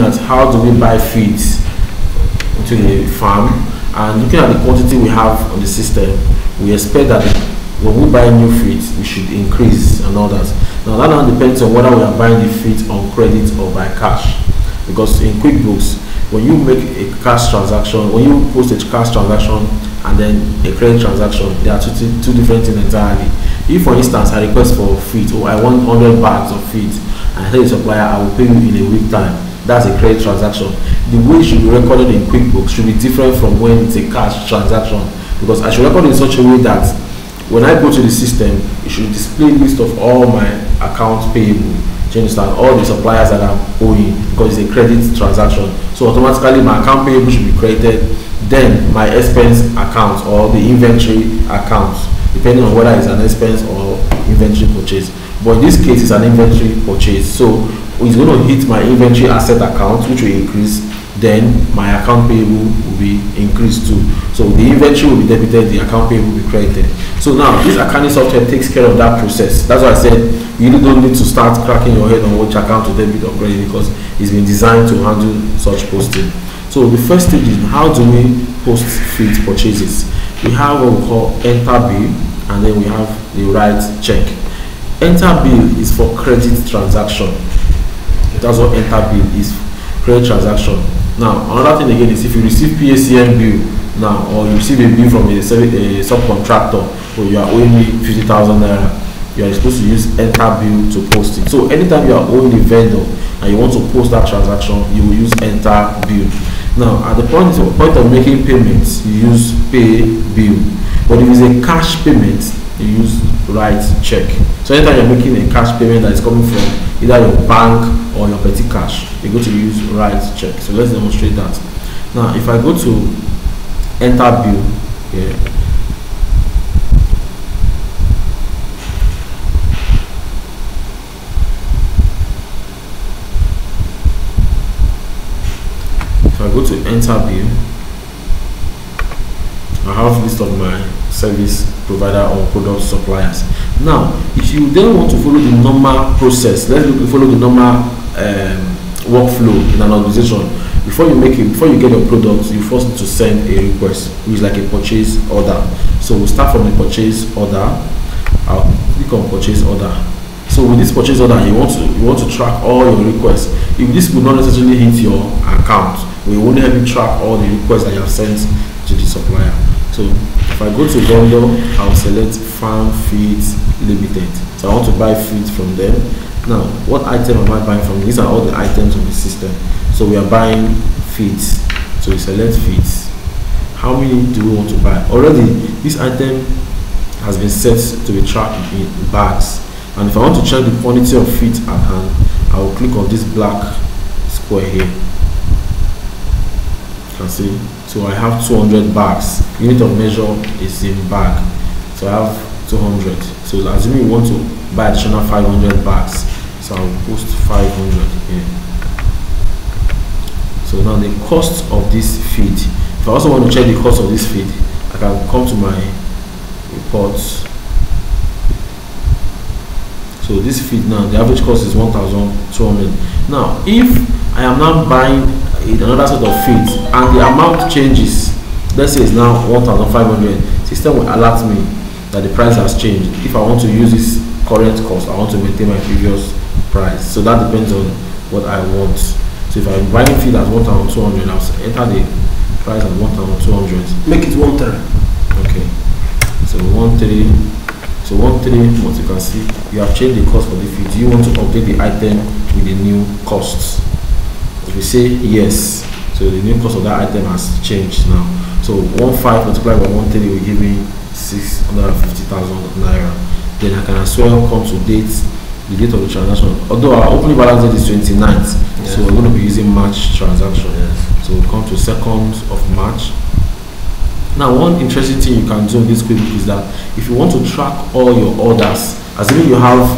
looking at how do we buy feeds into the farm and looking at the quantity we have on the system, we expect that when we buy new feeds, we should increase and all that. Now that now depends on whether we are buying the feed on credit or by cash. Because in QuickBooks, when you make a cash transaction, when you post a cash transaction and then a credit transaction, they are two, two different things entirely. If, for instance, I request for feed, or oh, I want 100 bags of feed, and I tell the supplier I will pay you in a week time, that's a credit transaction. The way it should be recorded in QuickBooks should be different from when it's a cash transaction because I should record in such a way that when I go to the system, it should display list of all my accounts payable. Do you understand? All the suppliers that I'm owing because it's a credit transaction. So automatically my account payable should be credited. Then my expense account or the inventory account, depending on whether it's an expense or inventory purchase. But in this case, it's an inventory purchase. So it's going to hit my inventory asset account, which will increase. Then my account payable will be increased too. So the inventory will be debited, the account payable will be credited. So now this accounting software takes care of that process. That's why I said you don't need to start cracking your head on which account to debit or credit because it's been designed to handle such posting. So the first stage is how do we post feed purchases? We have what we call enter bill and then we have the write check. Enter bill is for credit transaction that's what enter bill is. Credit transaction. Now another thing again is if you receive PHCN bill now or you receive a bill from a, a subcontractor or you are owing me 50,000 naira you are supposed to use enter bill to post it. So anytime you are owing a vendor and you want to post that transaction you will use enter bill. Now at the point, point of making payments you use pay bill. But if it's a cash payment you use write check. So anytime you're making a cash payment that is coming from either your bank or your petty cash you go to use write check. So let's demonstrate that. Now if i go to enter bill here if i go to enter bill i have list of my service provider or product suppliers. Now if you then want to follow the normal process let's look follow the normal um, workflow in an organization. Before you make it before you get your product you first need to send a request which is like a purchase order. So we'll start from the purchase order. I'll click on purchase order. So with this purchase order you want to you want to track all your requests. If this will not necessarily hit your account we only help you track all the requests that you have sent to the supplier. So if I go to vendor, I'll select farm feeds limited. So I want to buy feeds from them. Now, what item am I buying from? These are all the items on the system. So we are buying feeds. So we select feeds. How many do we want to buy? Already, this item has been set to be tracked in bags. And if I want to check the quantity of feeds at hand, I will click on this black square here You can see so I have 200 bags. Unit of measure is in bag. So I have 200 so assuming you want to buy additional 500 bags. So I'll post 500 here. So now the cost of this feed. If I also want to check the cost of this feed I can come to my reports so this feed now the average cost is 1200 now if I am now buying another set of feeds and the amount changes. Let's say it's now 1500 system will alert me that the price has changed. If i want to use this current cost i want to maintain my previous price. So that depends on what i want. So if i'm buying feed at 1200 i'll enter the price at 1200 make it one three. Okay. So one three so one three what you can see you have changed the cost for the feed. You want to update the item with the new costs if you say yes so the new cost of that item has changed now. So one five multiplied by one three will give me six hundred and fifty thousand naira. Then i can as well come to date the date of the transaction. Although our opening balance date is 29th yes. so we're going to be using march transaction. Yes. so we'll come to 2nd of march. Now one interesting thing you can do in this quick is that if you want to track all your orders assuming you have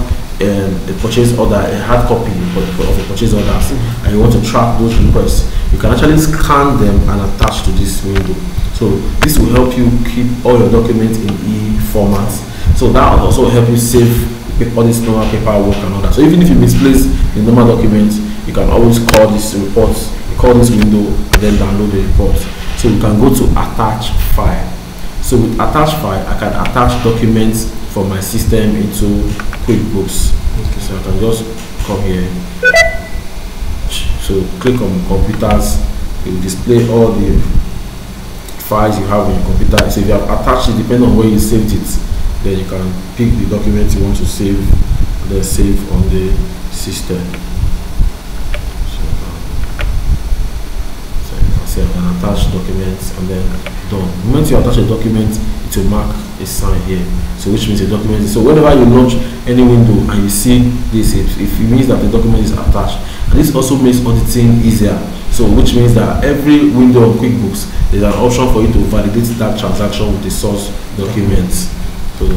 a purchase order, a hard copy of a purchase order, mm-hmm. and you want to track those requests, you can actually scan them and attach to this window. So this will help you keep all your documents in e format. So that will also help you save all this normal paperwork and all that. So even if you misplace the normal document, you can always call this report, call this window, and then download the report. So you can go to attach file. So with attach file, I can attach documents from my system into QuickBooks. Okay. So I can just come here. So click on computers, it will display all the files you have on your computer. So if you have attached it, depending on where you saved it, then you can pick the document you want to save then save on the system. So you can see I can attach documents and then done. The moment you attach a document, it will mark a sign here. So which means a document. So whenever you launch any window and you see this, it, it means that the document is attached. And this also makes auditing easier. So which means that every window of QuickBooks, there's an option for you to validate that transaction with the source documents. So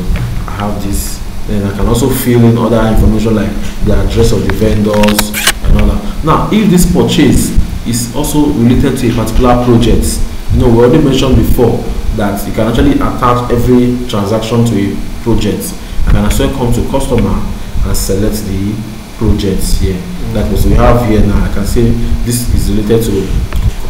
I have this. Then I can also fill in other information like the address of the vendors and all that. Now, if this purchase is also related to a particular project, you know, we already mentioned before that you can actually attach every transaction to a project. I can also come to customer and select the projects here. Like what we have here now, I can say this is related to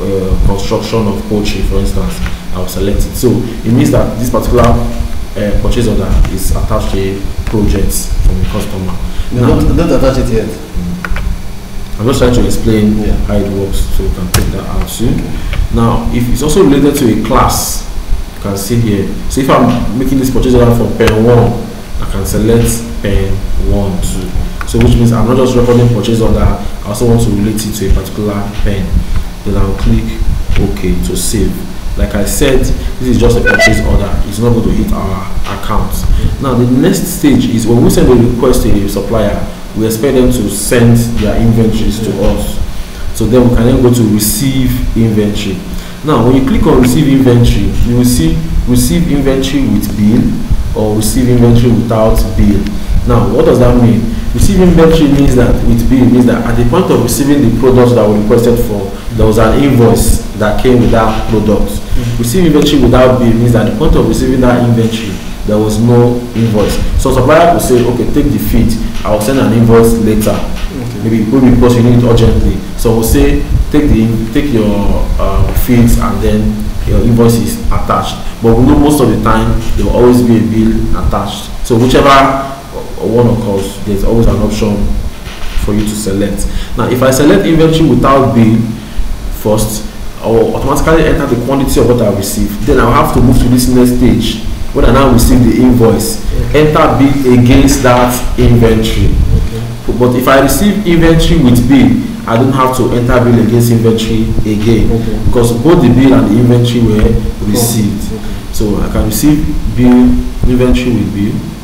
uh, construction of poultry, for instance. I'll select it. So it means that this particular uh, purchase order is attached to a project from the customer. No, now, don't, don't attach it yet. I'm just trying to explain yeah. how it works so you can take that out soon. Now, if it's also related to a class, you can see here. So if I'm making this purchase order for pen 1, I can select pen 1, 2. So which means I'm not just recording purchase order, I also want to relate it to a particular pen. Then I'll click OK to save like I said, this is just a purchase order. It's not going to hit our account. Now, the next stage is when we send a request to a supplier, we expect them to send their inventories to us. So then we can then go to receive inventory. Now, when you click on receive inventory, you will see receive inventory with bill or receive inventory without bill. Now, what does that mean? Receiving inventory means that with bill means that at the point of receiving the products that were requested for, there was an invoice that came with that product. Mm-hmm. Receiving inventory without bill means that at the point of receiving that inventory, there was no invoice. So supplier will say, okay, take the feed. I will send an invoice later. Okay. Maybe maybe because you need it urgently. So we'll say take the take your uh, feeds and then your invoice is attached. But we know most of the time there will always be a bill attached. So whichever one occurs, there's always an option for you to select. Now, if I select inventory without bill first, I will automatically enter the quantity of what I received. Then I'll have to move to this next stage when I now receive the invoice. Okay. Enter bill against that inventory. Okay. But if I receive inventory with bill, I don't have to enter bill against inventory again okay. because both the bill and the inventory were received. Okay. So I can receive bill inventory with bill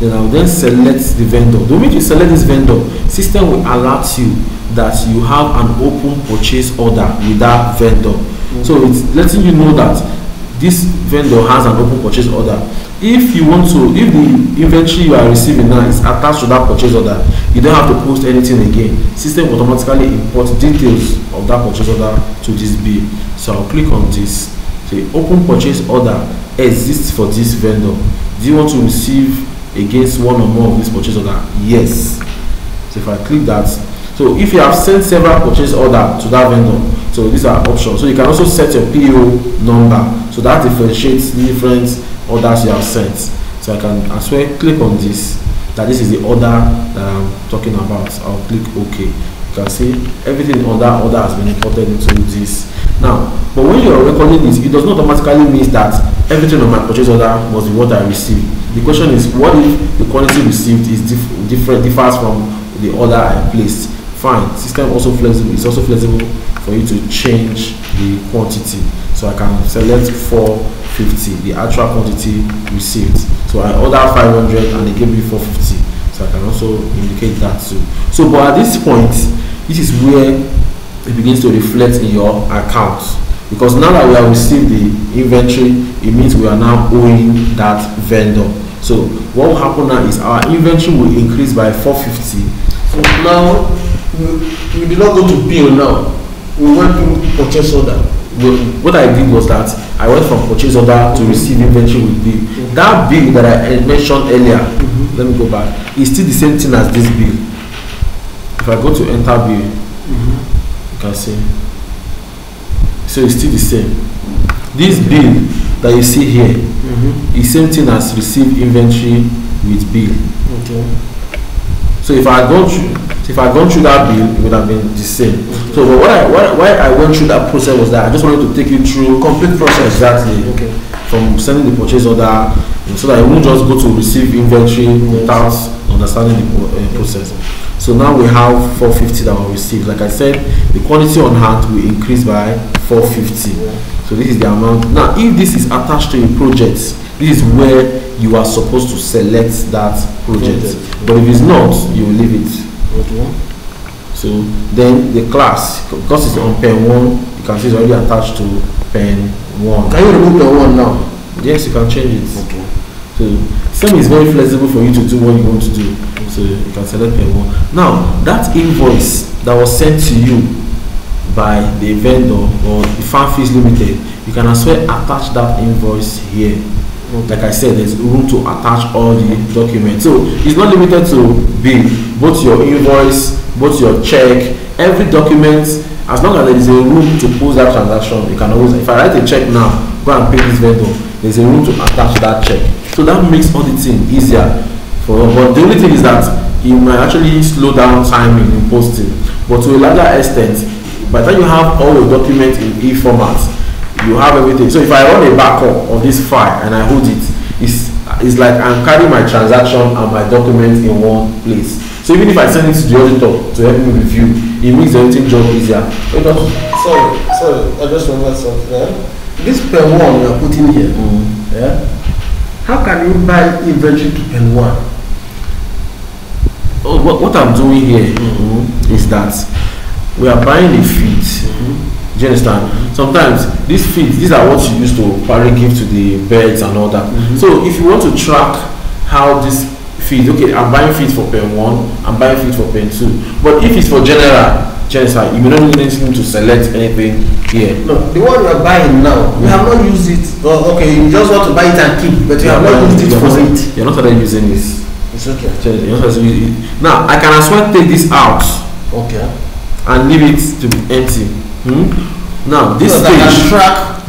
then I will then select the vendor. The moment you select this vendor, system will alert you that you have an open purchase order with that vendor. Mm-hmm. So it's letting you know that this vendor has an open purchase order. If you want to, if the inventory you are receiving now is attached to that purchase order, you don't have to post anything again. System automatically import details of that purchase order to this bill. So I'll click on this. The open purchase order exists for this vendor. Do you want to receive against one or more of these purchase order? Yes. So if I click that, so if you have sent several purchase order to that vendor, so these are options. So you can also set your PO number. So that differentiates the different orders you have sent. So I can as well click on this, that this is the order that I'm talking about. I'll click OK. You can see everything on that order has been imported into this. Now, but when you are recording this, it does not automatically mean that everything on my purchase order be what I received. The question is, what if the quantity received is dif different, differs from the order I placed? Fine. System also flexible. It's also flexible for you to change the quantity. So I can select 450, the actual quantity received. So I order 500 and they gave me 450. So I can also indicate that too. So, but at this point, this is where it begins to reflect in your account because now that we have received the inventory it means we are now owing that vendor so what will happen now is our inventory will increase by 450 so now we, we did not go to bill now we went to purchase order what I did was that I went from purchase order to mm-hmm. receive inventory with bill. Mm-hmm. That bill that I mentioned earlier, mm-hmm. let me go back, is still the same thing as this bill. if I go to enter bill, you can see. So it's still the same. This bill that you see here Mm-hmm. is same thing as receive inventory with bill. Okay. So if I had gone through, if I had gone through that bill, it would have been the same. So but what I why, why I went through that process was that I just wanted to take you through Complete process. exactly Okay. from sending the purchase order so that you won't just go to receive inventory without understanding the uh, process. So now we have 450 that were received. Like I said, the quantity on hand will increase by 450. So this is the amount. Now, if this is attached to a project, this is where you are supposed to select that project. Project. But if it's not, you will leave it. Okay. So then the class, because it's on pen one, you can see it's already attached to pen one. Can you remove the one now? Yes, you can change it. Okay. So SEM is very flexible for you to do what you want to do. So you can select pen one. Now that invoice that was sent to you by the vendor or the farm fees limited, you can as well attach that invoice here. Like I said, there's room to attach all the documents. So it's not limited to bill, both your invoice, both your check, every document, as long as there is a room to post that transaction, you can always, if I write a check now, go and pay this vendor, there's a room to attach that check. So that makes auditing easier for, but the only thing is that it might actually slow down timing in posting. But to a larger extent, by the time you have all your documents in e-format, you have everything. So if I run a backup of this file and I hold it, it's, it's like I'm carrying my transaction and my document in one place. So even if I send it to the auditor to help me review, it makes auditing job easier. It does. Sorry, sorry, I just remembered something. Eh? This pen one you are putting here, yeah? How can you buy inventory to pen one? Oh, what, what I'm doing here is that we are buying a feed. Do you understand? Sometimes these feeds, these are what you use to probably give to the birds and all that. So if you want to track how this feed, okay, I'm buying feed for pen one, I'm buying feed for pen two. But if it's for general, general, you may not need anything to select anything here. No, the one you are buying now, you have not used it. Oh, okay, you just want to buy it and keep, but you have not used it for not- it. You're not started using this. It's okay. You're not using it. Now I can as well take this out Okay. and leave it to be empty. Hmm? Now this So stage,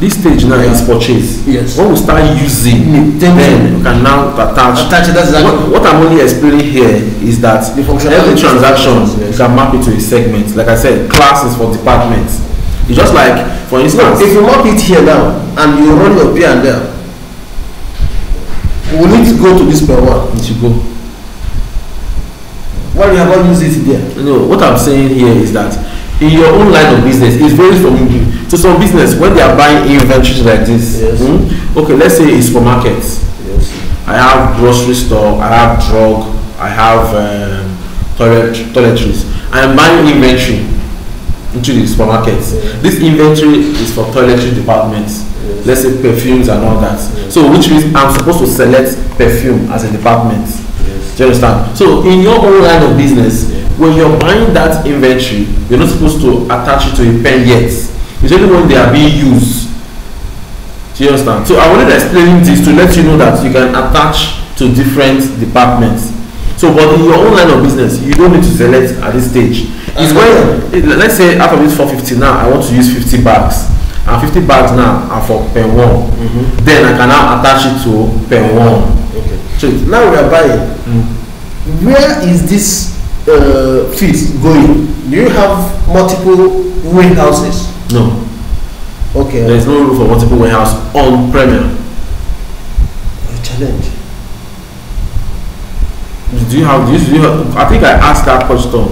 this stage now is purchase. Yes. When we start using, then we can now attach. attach it. That's exactly. What, what I'm only explaining here is that every transaction yes. can map it to a segment. Like I said, classes for departments. It's just like, for No, if you map it here now and you run your P and L, we need to go to this pen one. it should go. Why you have not used it there? No, what I'm saying here is that in your own line of business, it varies from to some business when they are buying inventories like this. Yes. hmm, Okay, let's say it's for markets. Yes. I have grocery store, I have drug, I have um, toilet toiletries. I am buying inventory into the supermarkets. Yeah. This inventory is for toiletry departments. Yes. Let's say perfumes and all that. Yes. So which means I'm supposed to select perfume as a department. Yes. Do you understand? So in your own line of business, when you're buying that inventory, you're not supposed to attach it to a pen yet. It's only when they are being used. Do you understand? So I wanted to explain this to let you know that you can attach to different departments. So but in your own line of business, you don't need to select at this stage. It's when let's say out of this 450 now, I want to use 50 bags. And 50 bags now are for pen one. Then I can now attach it to pen one. Okay. So Now we are buying. Where is this uh, feed going? Do you have multiple warehouses? no. Okay. There is no room for multiple warehouse on Premier. A challenge. Do you have? Do you, do you have? I think I asked that question.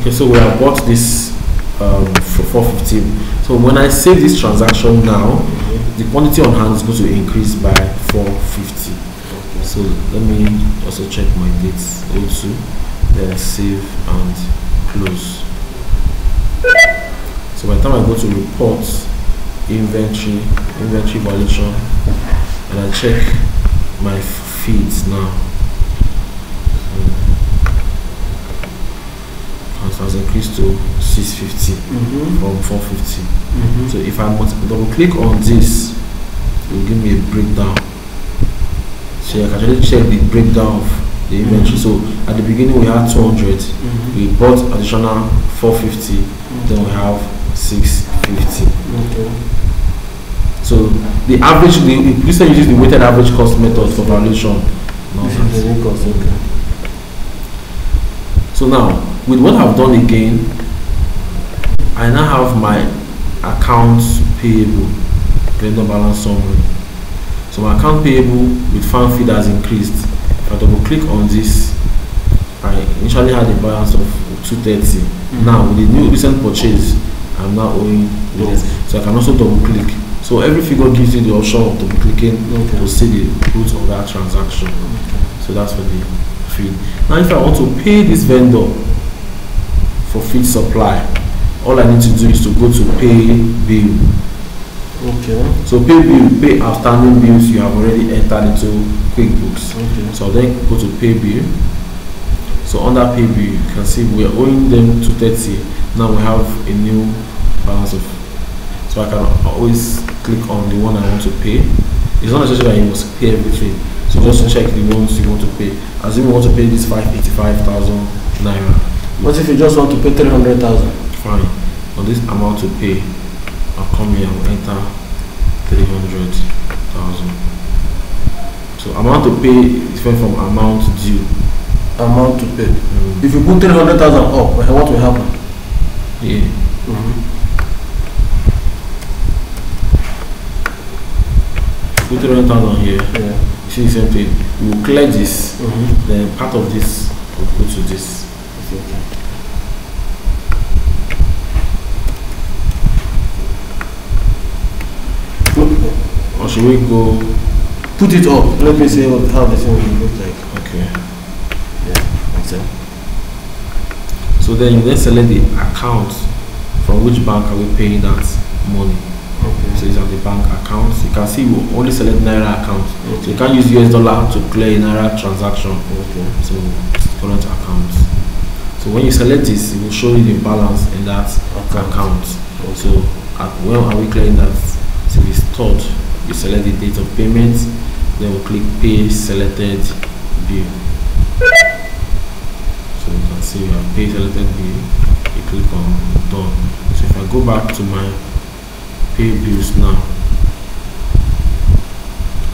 Okay, so we have bought this um, for 450. So when I save this transaction now, the quantity on hand is going to increase by 450. So let me also check my dates. O2, then save and close. So by the time I go to report, inventory, inventory valuation, and I check my feeds now. Um, it has increased to 650 Mm-hmm. from 450. Mm-hmm. So if I double click on this, it will give me a breakdown. So I can actually check the breakdown of the inventory. So at the beginning we had 200, mm-hmm. we bought additional 450, mm-hmm. then we have 650. Okay. So the average, the one uses the weighted average cost method for valuation. Now, This is the new cost. Okay. So now, with what I've done again, I now have my accounts payable, vendor balance summary. So my account payable with farm feed has increased. If I double click on this, I initially had a balance of 230. Now with the new recent purchase, I'm now owing this. So I can also double click. So every figure gives you the option of double clicking Okay. to see the root of that transaction. So that's for the feed. Now if I want to pay this vendor for feed supply, all I need to do is to go to pay bill. Okay. So pay bill, pay outstanding bills you have already entered into QuickBooks. Okay. So then go to pay bill. So under pay bill, you can see we are owing them 230. Now we have a new balance of. So I can always click on the one I want to pay. It's not necessary that you must pay everything. So just check the ones you want to pay. Assume you want to pay this 585,000 naira. What if you just want to pay 300,000? Fine. On this amount to pay, come here and enter 300,000. So amount to pay is different from amount due. Amount to pay. Mm. If you put 300,000 up, what will happen? Yeah. Put 300,000 here. Yeah. See the same thing. You will clear this, Mm-hmm. then part of this will go to this. Okay. Or should we go? Put it up. Let me see what, how the thing will look like. Okay. Makes sense. So then you then select the account from which bank are we paying that money. Okay. So Okay. these are the bank accounts. You can see we only select Naira account. So you can't use US dollar to clear Naira transaction. Okay. So current accounts. So when you select this, it will show you the balance in that Account. account. Okay. So at, when are we clearing that? So it's stored. You select the date of payment, then we click pay selected bill. So you can see we have pay selected bill. You click on done. So if I go back to my pay bills now,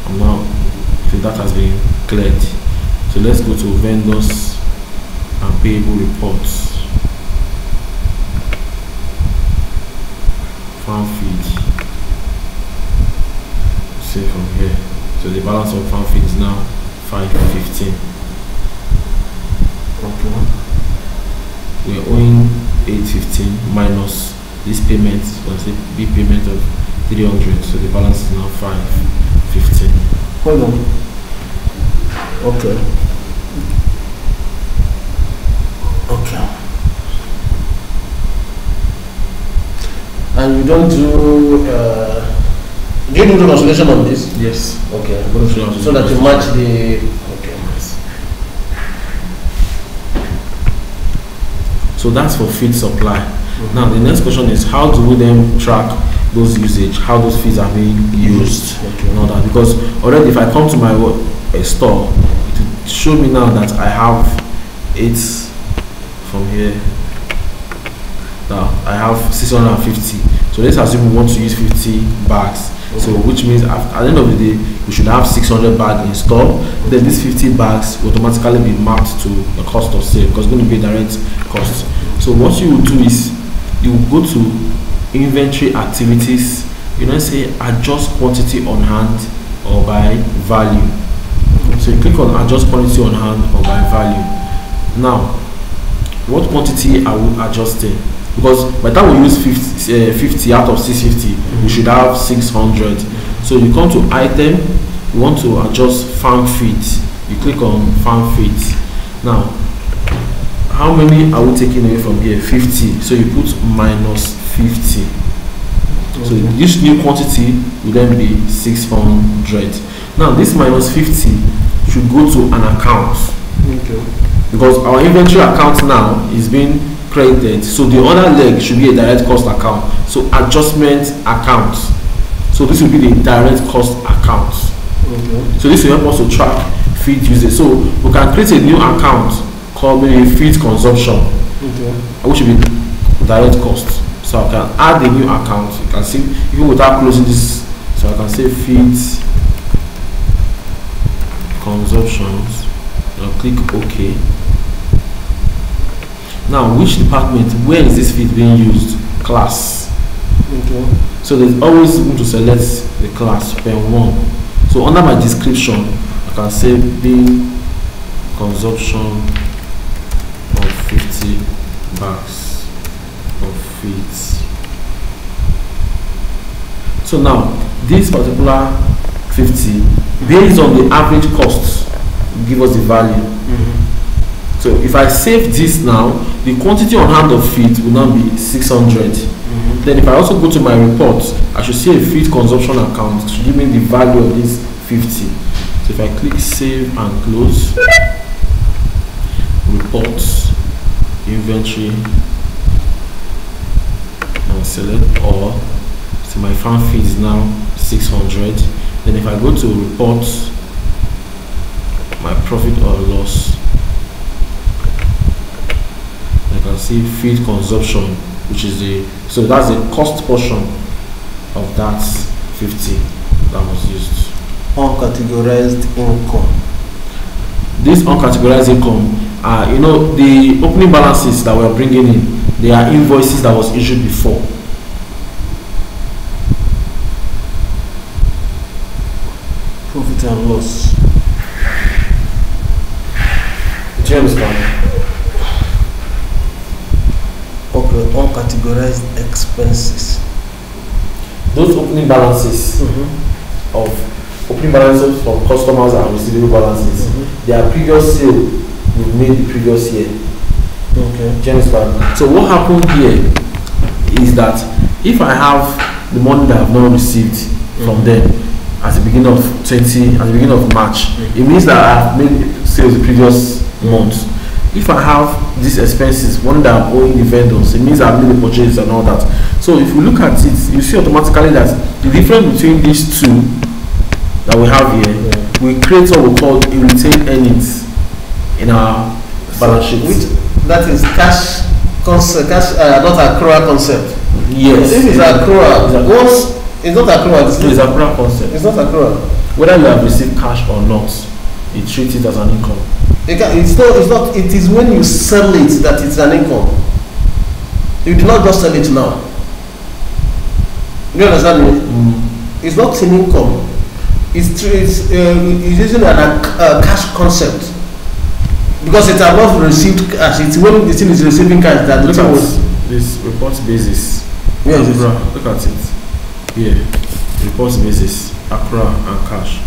I'm now so that has been cleared. So let's go to vendors and payable reports. Farm feed. From here. So the balance of farm feed is now 515. Okay. We are owing 815 minus this payment, let's say B payment of 300. So the balance is now 515. Hold on. Okay. Okay. And you don't do, uh, do you do the consolidation on this? Yes. Okay. I'm going to show you how to So that you match the, okay. So that's for feed supply. Now the next question is how do we then track those usage, how those feeds are being used Okay. and all that? Because already if I come to my uh, store, it will show me now that I have it from here. Now I have 650. So let's assume we want to use 50 bags. So which means at, the end of the day, we should have 600 bags in store. Then these 50 bags will automatically be mapped to the cost of sale because it's going to be a direct cost. So what you will do is you will go to inventory activities. You know, say adjust quantity on hand or by value. So you click on adjust quantity on hand or by value. Now, what quantity are we adjusting? Because by the time we use 50, uh, 50 out of 650, we should have 600. So you come to item, you want to adjust farm feed. You click on farm feed. Now, how many are we taking away from here? 50. So you put minus 50. So this new quantity will then be 600. Now this minus 50 should go to an account Okay. because our inventory account now is being credited. So the other leg should be a direct cost account. So adjustment account. So this will be the direct cost account. Okay. So this will help us to track feed usage. So we can create a new account called maybe feed consumption, Okay. which will be direct cost. So I can add a new account. You can see even without closing this. So I can say feed consumptions. I'll click OK. Now, which department? Where is this feed being used? Class. Okay. So there's always room to select the class per one. So under my description, I can say being consumption of 50 bags of feeds. So now, this particular 50, based on the average cost, give us the value. Mm-hmm. So if I save this now, the quantity on hand of feed will now be 600. Mm-hmm. Then if I also go to my report, I should see a feed consumption account to give me the value of this 50. So if I click save and close, reports, inventory, and select all. So my farm feed is now 600. Then if I go to report, my profit or loss, I can see feed consumption, which is the so that's the cost portion of that 50 that was used. Uncategorized income. This uncategorized income, uh, you know, the opening balances that we're bringing in, they are invoices that was issued before. Profit and loss. Do you understand? Okay. Uncategorized expenses. Those opening balances Mm-hmm. of opening balances from customers and receivable balances, Mhm. they are previous sale we've made the previous year. Okay. Do you understand? So what happened here is that if I have the money that I've not received from Mhm. them at the beginning of 20, at the beginning of March, it means that I've made sales the previous month. If I have these expenses, one that I'm owing the vendors, it means I've made the purchase and all that. So if you look at it, you see automatically that the difference between these two that we have here, Yeah. we create what we call a retained earnings in our balance sheet. Which that is cash concept, cash uh, not accrual concept. Yes. If it's accrual, It's accrual. once it's not accrual, it's, So it's a product concept. it's not accrual. Whether you have received cash or not, you treat it as an income. It can, it's not. It's not. It is when you sell it that it's an income. You do not just sell it now. You understand me? It's not an income. It's it's, uh, it's using an uh, cash concept because it has not received cash. It's when the thing is receiving cash that Look at this report basis. It? Accra. Look at it. Here. Report basis. Accra and cash.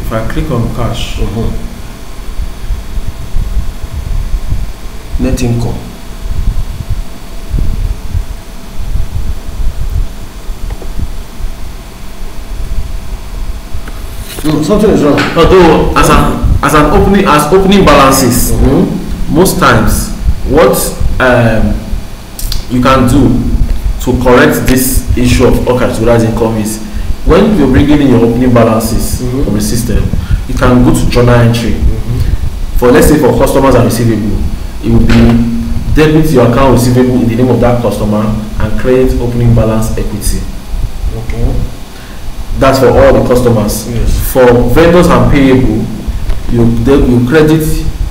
If I click on cash, Mhm. Net income. Mm, something is wrong. although as an as an opening as opening balances, Mm-hmm. most times what um, you can do to correct this issue of uncategorized income is when you're bringing in your opening balances Mhm. from the system you can go to journal entry for let's say for customers and receivable it will be debit your account receivable in the name of that customer and credit opening balance equity Okay. that's for all the customers Yes. for vendors and payable you de- you credit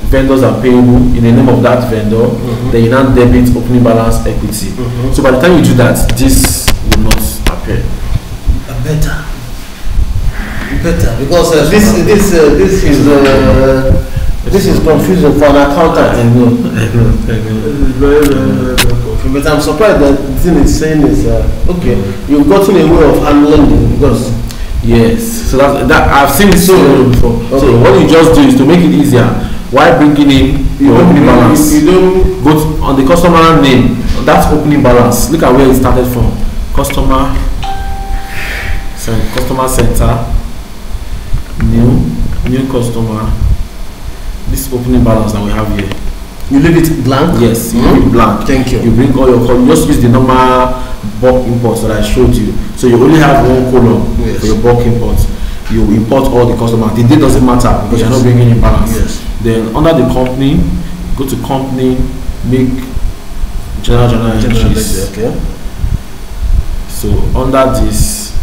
vendors and payable in the name of that vendor Mhm. then you now debit opening balance equity Mhm. so by the time you do that this will not appear better. Better because uh, this this uh, this is uh, this is confusing for an I accountant. know I know I know It's very very very confusing. But I'm surprised that the thing it's saying is uh, okay. You've gotten a way of handling it because yes so that's that I've seen this scenario before so Okay. what you just do is to make it easier while bringing in you your opening balance you, you don't go to, on the customer name that's opening balance look at where it started from customer customer center new new customer this opening balance that we have here you leave it blank. yes you Mhm. leave it blank Thank you. you bring all your you just use the normal bulk imports that i showed you so you only have one column Yes. for your bulk imports you import all the customer. The date doesn't matter because you're not bringing in balance. Yes. Then under the company, go to company, make general General entries. okay. So under this,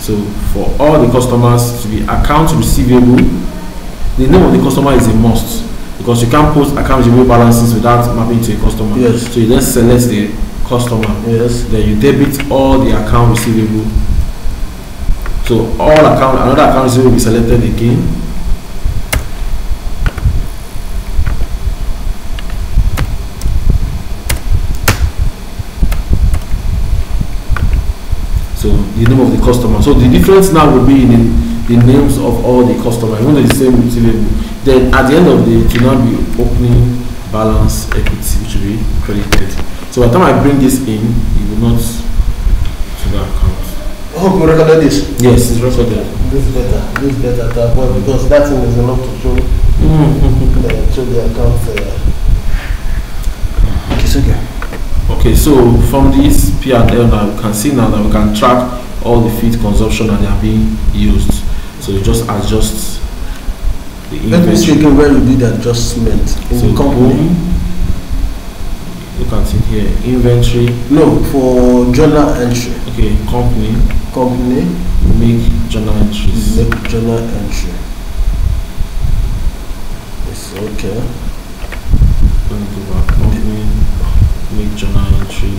so for all the customers to be account receivable, the name of the customer is a must because you can't post account receivable balances without mapping to a customer. Yes. So you then select the customer. Yes. Then you debit all the account receivable. So all account another account receivable will be selected again. So the name of the customer. So the difference now will be in the, the names of all the customers, even the same receivable. Then at the end of the day, it will now be opening balance equity, which will be credited. So by the time I bring this in, it will not to the account. I hope you recorded this. Yes, it's recorded. This is better. This is better to avoid because that thing is enough to show Mm-hmm. uh, show the account. Uh, okay, it's okay. Okay, so from this P and L now, we can see now that we can track all the feed consumption that they are being used. So you just adjust the Let me see inventory. again where you did the adjustment in So company. look at it here, inventory. No, for journal entry. Okay, company, Company, make journal entries. make journal entry. It's okay. Let me go. Company, make journal entry.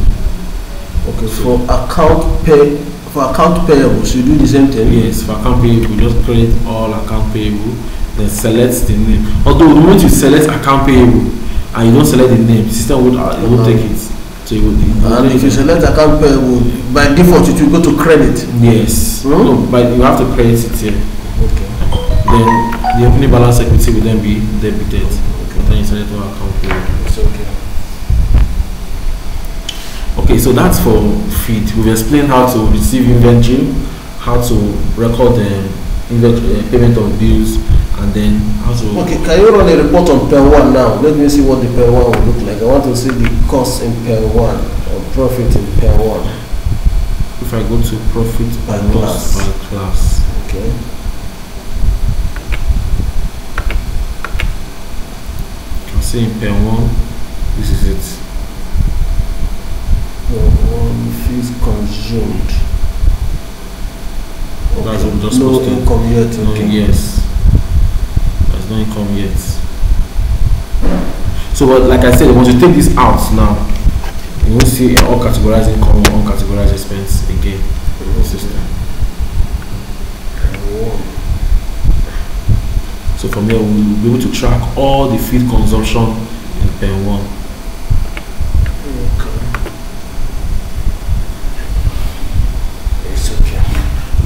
Okay, So- for account pay for account payables, you do the same thing. Yes, for account payable, just create all account payable, then select the name. Although the moment you select account payable and you don't select the name, system would uh, it Uh-huh. take it. So you would. would And if you select account payable, by default it will go to credit. yes, Hmm? no, but you have to credit it here. Okay. Then the opening balance equity will then be debited. Then you select all account payable. It's okay. Okay, so that's for feed. We've explained how to receive inventory, how to record the inventory, uh, payment of bills, and then how to. Okay, can you run a report on per one now? Let me see what the per one will look like. I want to see the cost in per one or profit in per one. If I go to profit By class. by class, Okay. you can see in per one, this is it. One fees consumed. That's what just no posted. income yet. No, Okay. yes, there's no income yet. So, but like I said, once you take this out now, you won't see all categorized income or uncategorized expense again in the system. So from here, we'll be able to track all the feed consumption in pair one. Okay. It's okay.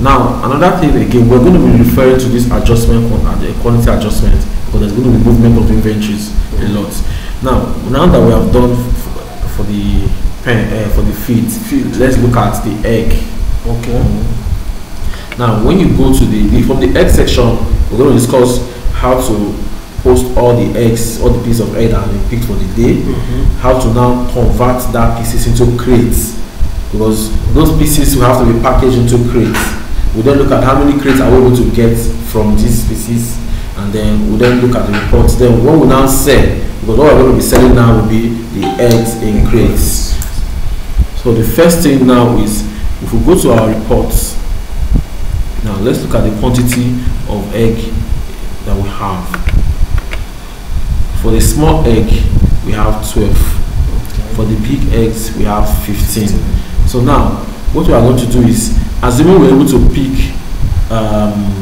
Now, another thing again, we're going to be referring to this adjustment, uh, the quality adjustment, because there's going to be movement of inventories a lot. Now, now that we have done f- for the pen, uh, for the feed, Feed. let's look at the egg. Okay. Now, when you go to the, the from the egg section, we're going to discuss how to post all the eggs, all the pieces of egg that have been picked for the day. how to now convert that pieces into crates because those pieces will have to be packaged into crates we then look at how many crates are we able to get from these species and then we then look at the reports then what we now sell because what we're going to be selling now will be the eggs in crates. So the first thing now is if we go to our reports now let's look at the quantity of egg that we have. For the small egg we have 12 for the big eggs we have 15 so now what we are going to do is assuming we're able to pick um,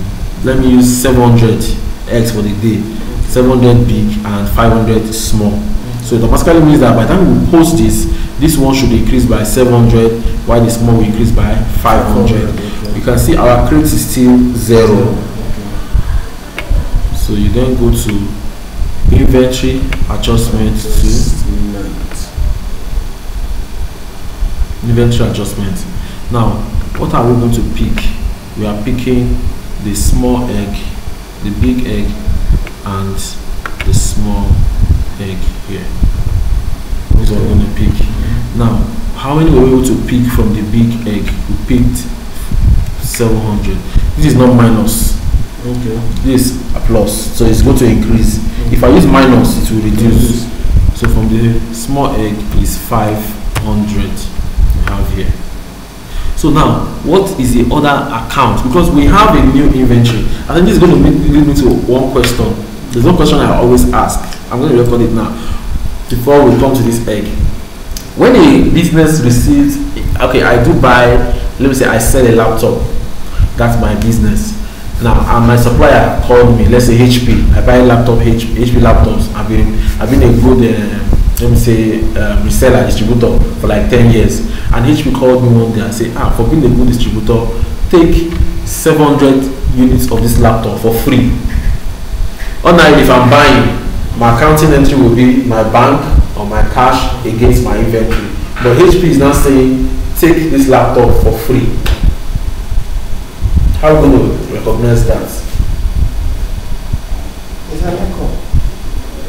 let me use 700 eggs for the day. 700 big and 500 small. So it automatically means that by the time we post this this one should increase by 700 while the small will increase by 500 Okay. you can see our crate is still zero. So you then go to inventory adjustment to inventory adjustment now what are we going to pick? We are picking the small egg the big egg and the small egg here. what we're going to pick. Now how many were we able to pick from the big egg? We picked 700 this is not minus. Okay. this a plus. So it's going to increase. If i use minus it will reduce. So from the small egg is 500 we have here so now what is the other account? Because we have a new inventory. I think this is going to lead me to one question. There's one question i always ask. I'm going to record it now before we come to this egg. When a business receives okay i do buy let me say i sell a laptop. That's my business. Now and my supplier called me let's say hp i buy laptop H, hp laptops. I've been i've been a good uh, let me say um, reseller distributor for like ten years. And hp called me one day and say ah for being a good distributor take seven hundred units of this laptop for free. Ordinarily if i'm buying my accounting entry will be my bank or my cash against my inventory. But hp is now saying take this laptop for free. How we going to recognize that? It's an echo.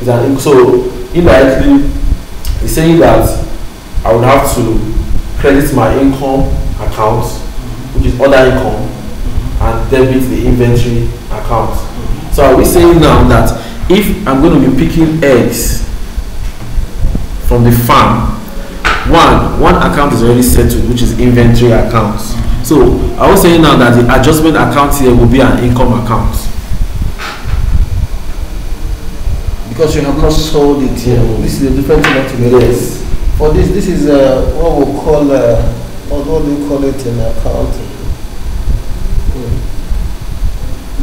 is an so indirectly it's saying that i would have to credit my income account which is other income and debit the inventory account so are we saying now that if i'm going to be picking eggs from the farm one one account is already settled which is inventory accounts. so I we saying now that the adjustment account here will be an income account Because you have not sold it yet. Mm. This is a different thing altogether. yes For this, this is uh, what we call, uh, what, what do you call it in accounting?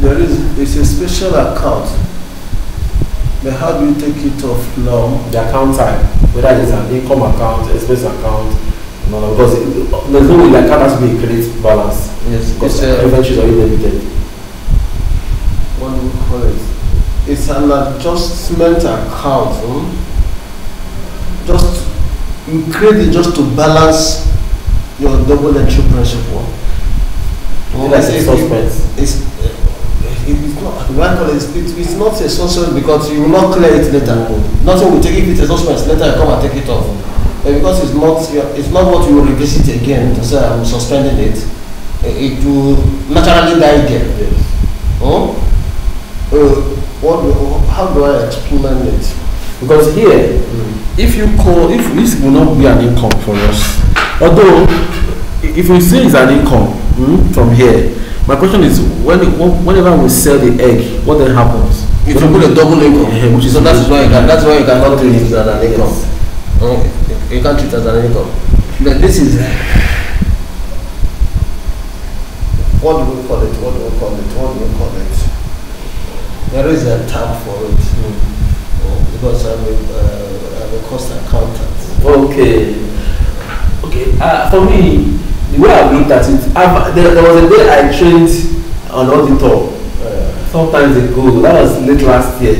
There is, it's a special account. But how do you take it off now? the account type whether it's an income account expense account no no because it, there's no way the account has to be a credit balance Yes, because it's a, inventory is already debited what do we call it? It's an adjustment account. Hmm? Just, you create it just to balance your double entry principle. It like It's- suspense It's, it's not, it, it's, it's not a suspense because you will not clear it later. Nothing will take, if it's a suspense, later you come and take it off. But because it's not, it's not what you will revisit again to say I'm suspending it, it will naturally die there. yes Huh? Uh, what, do- how do I explain it? because here if you call if this will not be an income for us although if we say it's an income hmm, from here my question is when whenever we sell the egg what then happens If you put a double income, Yeah, which is so that is why you can, that's why you cannot treat it as an income. Oh, you can't treat it as an income. But this is, what do we call it, what do we call it, what do we call it? There is a term for it, oh, because I'm a, uh, I'm a cost accountant. Okay. Okay. Uh, for me, the way I've looked at it, I've, there, there was a day I trained an auditor uh, sometimes ago. That was late last year.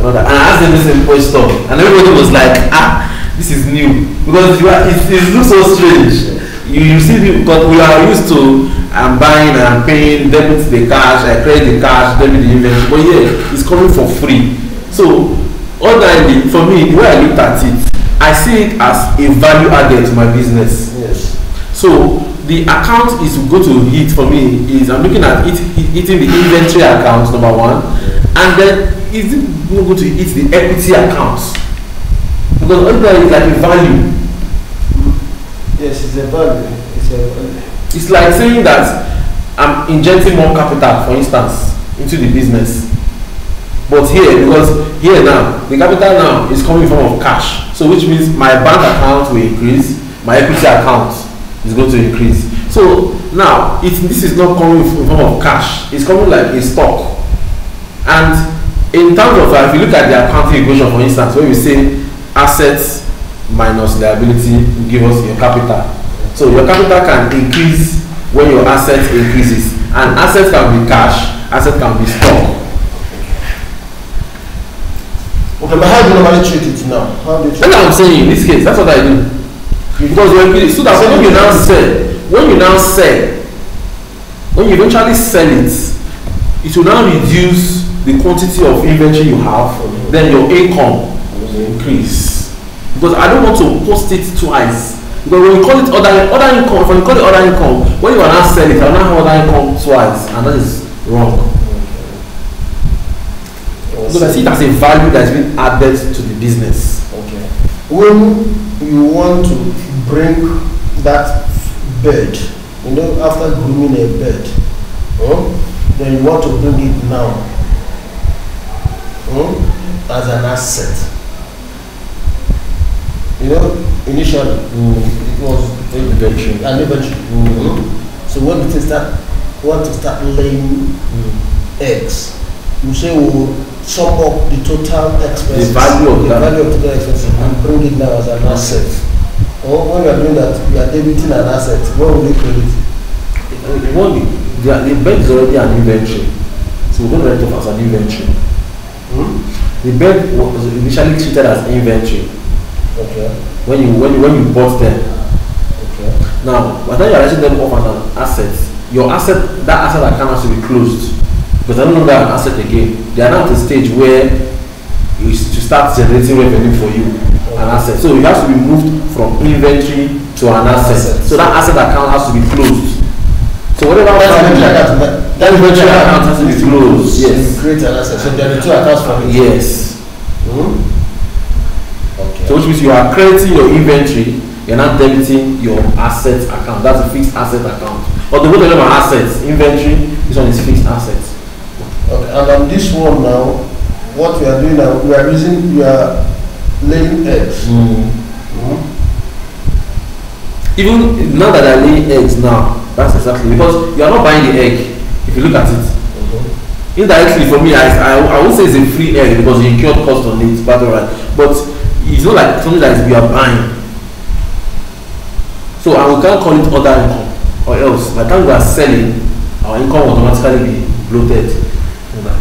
Another, and I asked him the same question, and everybody was like, "Ah, this is new," because you are, it, it looks so strange. You, you see, because we are used to I'm buying and I'm paying, debit the cash, I credit the cash, debit the inventory, but yeah, it's coming for free. So ordinarily, for me, the way I looked at it, I see it as a value added to my business. Yes. So the account is go to hit for me is I'm looking at it hitting the inventory account number one, and then is it no go to hit the equity account because ordinarily it's like a value. Yes, it's a value, it's a value. It's like saying that I'm injecting more capital, for instance, into the business. But here, because here now, the capital now is coming in form of cash. So which means my bank account will increase, my equity account is going to increase. So now, it, this is not coming in form of cash, it's coming like a stock. And in terms of, uh, if you look at the accounting equation, for instance, where we say assets minus liability give us your capital. So your capital can increase when your asset increases. And asset can be cash, asset can be stock. Okay, but how do you normally treat it now? How do you treat That's what I'm saying in this case, that's what I do. Because when you, so that when you now sell, when you now sell, when you eventually sell it, it will now reduce the quantity of inventory you have, then your income will increase. Because I don't want to post it twice. Because when you call it other other income when you call it other income when you are now sell it you are have other income twice and that is wrong because I see it as a value that is being added to the business. Okay. When you want to bring that bird, you know, after grooming a bird, huh, then you want to bring it now huh, as an asset. You know, initially it was an inventory. Mm. So when it start want to start laying eggs, you say we will sum up the total expenses. The value of the that. value of total expenses and bring it now as an asset. Or when you are doing that, you are debiting an asset. What will you credit? The one the, the bed is already an inventory so we don't write it off as an inventory. Hmm? The bed was initially treated as inventory Okay. when you when you when you bought them. Okay. Now, by the time you are writing them off as an asset, your asset that asset account has to be closed because they're no longer an asset again. They are now at a stage where you to start generating revenue for you, an asset. So it has to be moved from inventory to an asset. Asset. So that asset account has to be closed. So whatever That's account. That, that inventory account has to be closed. Yes. you create an asset. So there are two accounts for it. Yes. Hmm? So which means you are crediting your inventory, you're not debiting your asset account. That's a fixed asset account. But the both of them are assets. Inventory, this one is fixed assets. Okay, and on this one now, what we are doing now, we are using, we are laying eggs. Hmm? Even now that I lay eggs now, that's exactly because you are not buying the egg. If you look at it, indirectly for me, I I, I won't say it's a free egg because you incurred cost on it, but alright. But it's not like something that is we are buying. So and we can't call it other income or else by the time we are selling, our income will automatically be bloated. You know,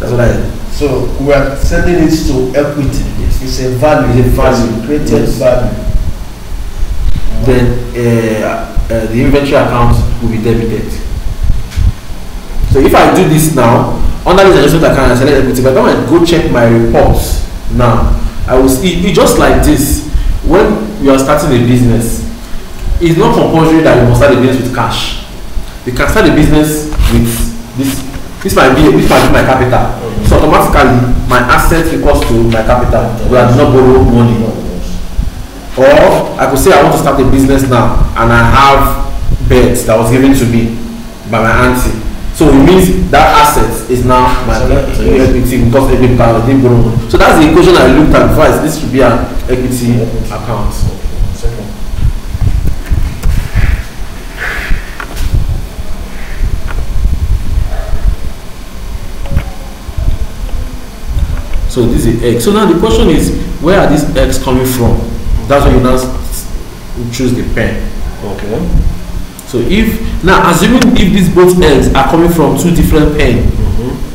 That's what I So we are sending it to equity. Yes. It's a value. It's a value. Created Yes. value. then uh, uh, the inventory account will be debited. So if I do this now, under this adjustment account, I select equity, but when I go check my reports now, I will see it just like this. When you are starting a business, it's not compulsory that you must start a business with cash. You can start a business with this. This might be this might be my capital. So automatically, my asset equals to my capital. But I do not borrow money. Or I could say I want to start a business now and I have beds that was given to me by my auntie. So it means that asset is now my So equity because it didn't borrow didn't borrow. So that's the equation I looked at first. This should be an equity account. Second. So this is egg. So now the question is where are these eggs coming from? That's when you now choose the pen. Okay. So if now assuming if these both eggs are coming from two different pen,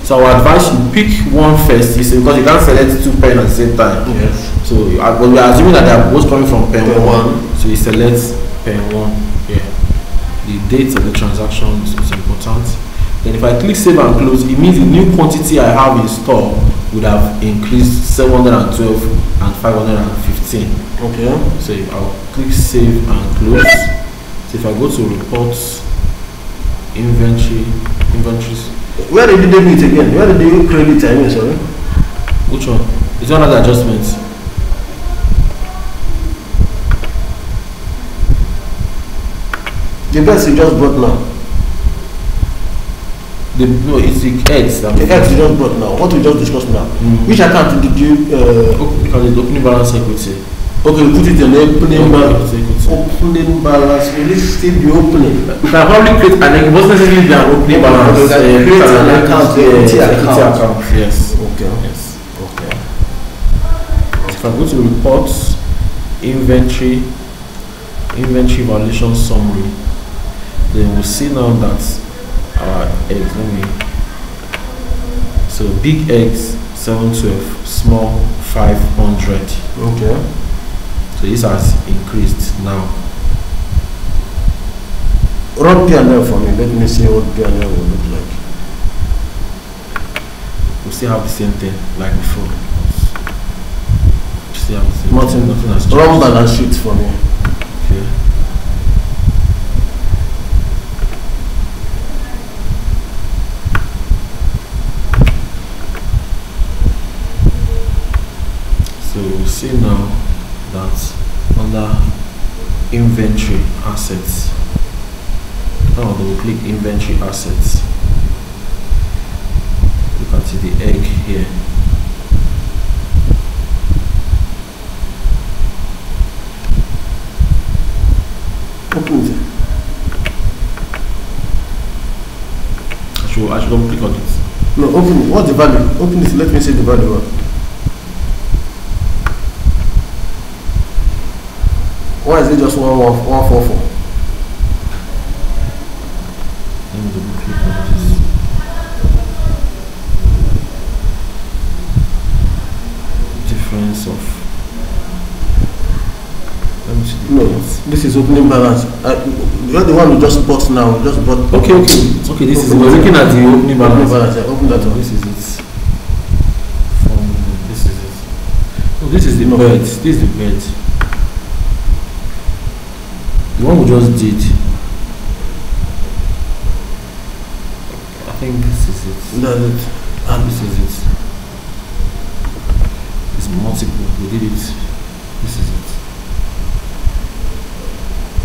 so I would advise you pick one first. You see, because you can't select two pen at the same time. Yes. So but we are assuming that they are both coming from pen, Pen one. one. So you select pen one. Yeah. The date of the transaction is, is important. Then if I click save and close, it means the new quantity I have in store would have increased 712 and 515. Okay. So I'll click save and close. So if I go to reports, inventory, inventories, Where did you debit again? Where did you credit? I mean, sorry. which one? Is one of the adjustments? The best you just brought now. The no, it's the that- The X you just brought now. What we just discussed now. Mm. Which account did you? Uh, Oh, because it's opening balance equity. Okay, put it in opening balance. Equity, equity. Opening balance. Will it still be opening? We can probably create an egg. Most necessarily be an opening balance. We uh, create an account, yeah, equity equity account. account. Yes. Okay. Yes. Okay. If I go to reports, inventory, inventory valuation summary, then we'll see now that our eggs, let me, so big eggs, 712, small, 500. Okay. So this has increased now. Run P&L for me, let me see what P&L will look like. We still have the same thing like before. We still have the same nothing, nothing has changed. Run balance sheet for me. Okay. So we see now that under inventory assets oh they will click inventory assets you can see the egg here Open it. I should, I should double click on it No, open it. What's the value? Open it. Let me see the value. Why is it just one one one four four? difference of No, this is opening balance. Uh, you're the one who just bought now. Just bought. Okay, okay, okay. This is we're looking at the opening Opening balance. balance. Yeah, open that one. this is it. From this is it. Oh, this is the No. bed. This is the bed. The one we just did. I think this is it. That's it. And this is it. It's multiple. We did it. This is it.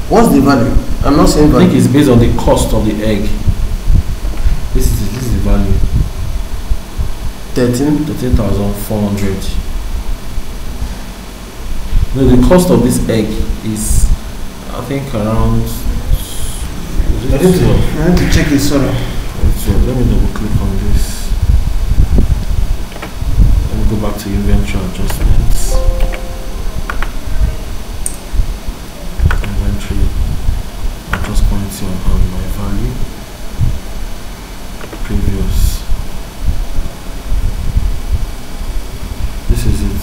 What's the value? I'm not saying I think it's based on the cost of the egg. This is it. This is the value. Thirteen. thirteen thousand four hundred. No, the cost of this egg is, think around. I need, to, I need to check this out. So let me double click on this. Let me go back to inventory adjustments. Inventory adjustments on hand my value. Previous. This is it.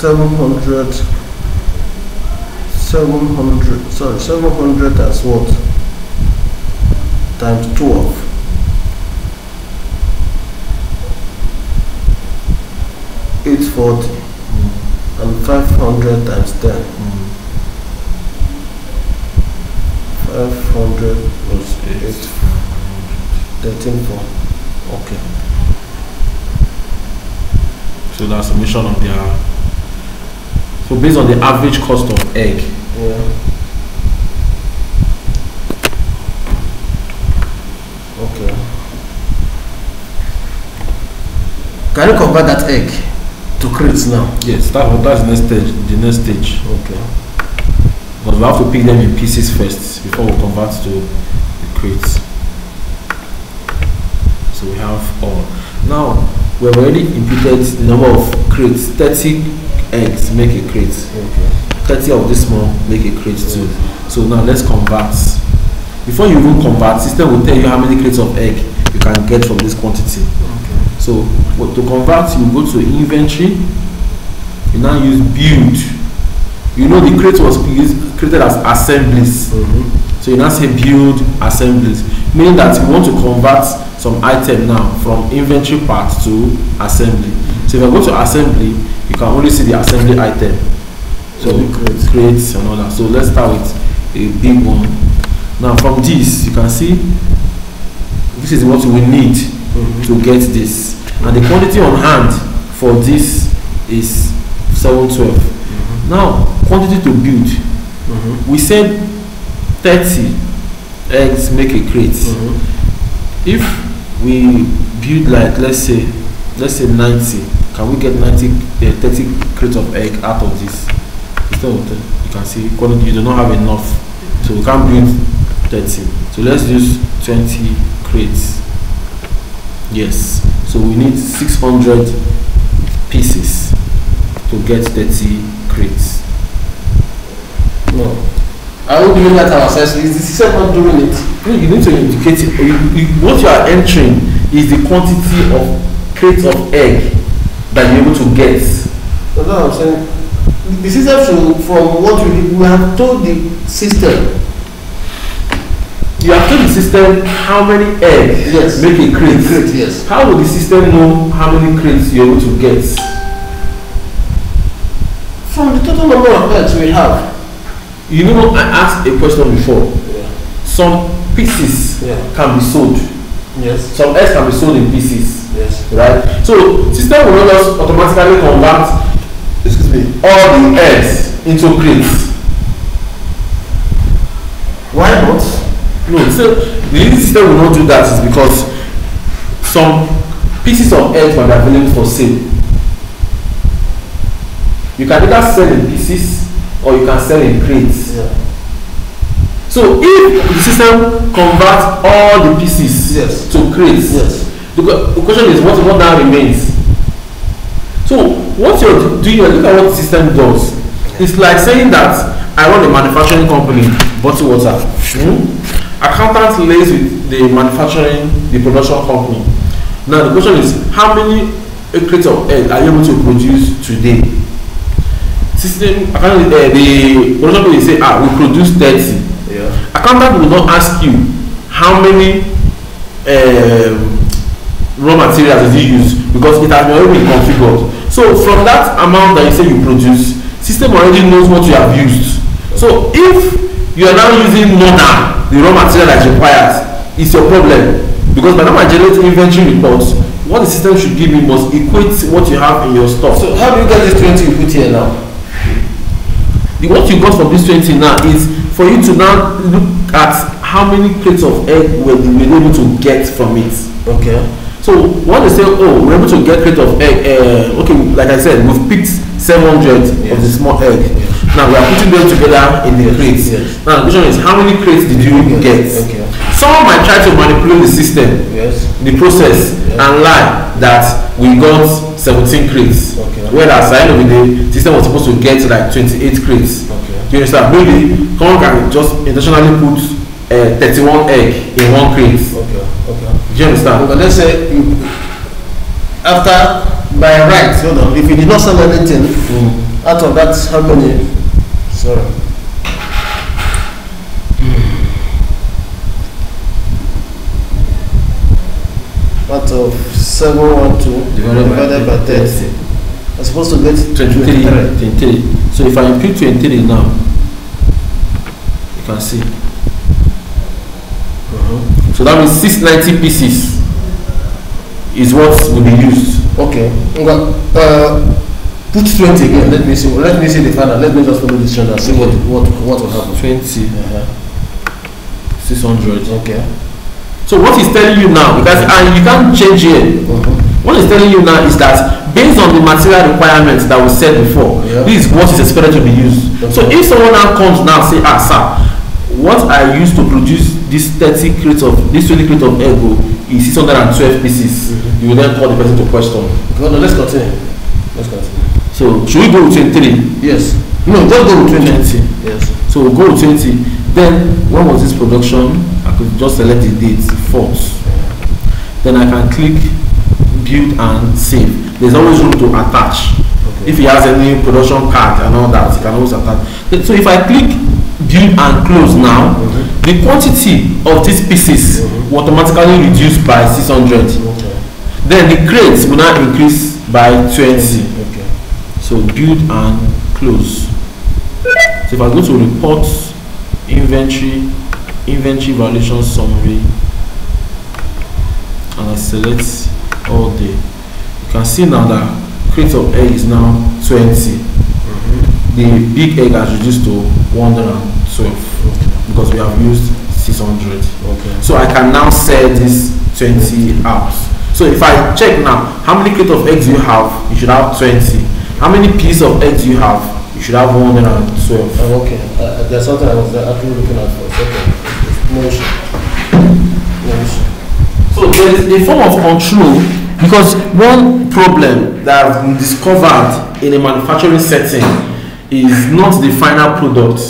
700 700 sorry 700 as what? Times 12 840 mm. and 500 times 10 mm. 500 plus 8 13 4 okay. So that's a mission of their so based on the average cost of egg yeah. Okay. Can you convert that egg to crates now? yes, that that's the next stage. The next stage, Okay. but we have to pick them in pieces first before we convert to the crates. So we have all. Now we have already imputed the number of crates. Thirty eggs make a crate. Okay. 30 of this small make a crate too. So now let's convert. Before you even convert, system will tell you how many crates of egg you can get from this quantity. Okay. So to convert, you go to inventory. You now use build. You know the crate was created as assemblies. Mm-hmm. So you now say build assemblies, meaning that you want to convert some item now from inventory part to assembly. So if I go to assembly, you can only see the assembly item. So crates and all that. So let's start with a big one. Now from this, you can see this is what we need Mm-hmm. to get this. And the quantity on hand for this is 712. Now, quantity to build. Mm-hmm. We said 30 eggs make a crate. If we build like let's say let's say 90, can we get 90 uh, 30 crates of egg out of this? Instead of 10, you can see you do not have enough. So we can't build 30. So let's use 20 crates. Yes. So we need 600 pieces to get 30 crates. No. Are we doing that ourselves? Is the system not doing it? No, you need to indicate it. You, you, what you are entering is the quantity of crates of egg that you're able to get. That's what I'm saying. The system should, from what we, we have told the system, You have told the system how many eggs Yes. make a crate. Great, yes. How will the system know how many crates you're able to get? From the total number of eggs we have. You know, I asked a question before. Yeah. Some pieces Yeah. can be sold. Yes. Some eggs can be sold in pieces. Yes. right? So system will not just automatically convert excuse me all the eggs into crates why not? No so the reason system will not do that is because some pieces of egg might be available for sale. You can either sell in pieces or you can sell in crates. Yeah. so if the system convert all the pieces Yes. to crates yes. the, the question is what what now remains what you're doing look at what the system does. It's like saying that i run a manufacturing company bottle water. Hmm? accountant lays with the manufacturing the production company. Now the question is how many crate of egg are you able to produce today? System accountant uh, the production company say ah we produce thirty. Yeah. Accountant will not ask you how many um, raw materials did you use because it has already been configured so from that amount that you say you produce system already knows what you have used. So if you are now using more than the raw material that is required it's your problem. Because by the time i generate inventory reports what the system should give me must equate what you have in your stock. So how do you get this twenty you put here now? The what you got from this twenty now is for you to now look at how many crates of egg were you able to get from it. Okay so when they say oh we're able to get crate of egg uh, okay like i said we've picked seven hundred Yes. of the small egg Yes. now we are putting them together in the Yes, crates yes. now the question is how many crates did you get okay. someone might try to manipulate the system yes the process and lie that we got seventeen crates Okay. whereas at the end of the day system was supposed to get like twenty-eight crates Okay. do you understand maybe someone can just intentionally put uh, thirty-one egg in one crate okay okay do you understand but let's say you after by right hold on if you did not sell anything mm. out of that how many? Sorry. Out of seven one two divided by thirty. i'm supposed to get twenty-three. twenty-three. Twenty-three. So if i impute twenty-three now you can see. Mhm. So that means six ninety pieces is what will be used okay uh, put twenty again let me see let me see the final let me just follow this trend and see what what what will happen. twenty Uh-huh. six hundred okay. so what he's telling you now because and you can't change here Uh-huh. what he's telling you now is that based on the material requirements that we said before Yeah. this is what is expected to be used so Okay. if someone now comes now say ah sir what i used to produce this thirty crate of this twenty crate of egg o is six hundred and twelve pieces Mhm. you will then call the person to question Okay, no, let's continue. Let's continue. so should we go with twenty-three Yes. No, just go with twenty. twenty Yes. so we'll go with twenty then when was this production i could just select the date fourth then I can click build and save. There's always room to attach. Okay. If he has any production card and all that, he can always attach. So if I click build and close now, the quantity of these pieces will automatically reduce by 600. Okay. Then the crates will now increase by 20. Okay. So build and close. So if I go to report inventory, inventory valuation summary, and I select all day, you can see now that crate of egg is now 20. Mm-hmm. The big egg has reduced to 112 because we have used 600. Okay. So I can now sell this 20 out. So if I check now, how many crate of eggs you have? You should have 20. How many pieces of eggs you have? You should have 112. Oh, okay. Uh, there's something I was actually looking at for a second. No issue. So there is a form of control because one problem that has been discovered in a manufacturing setting is not the final product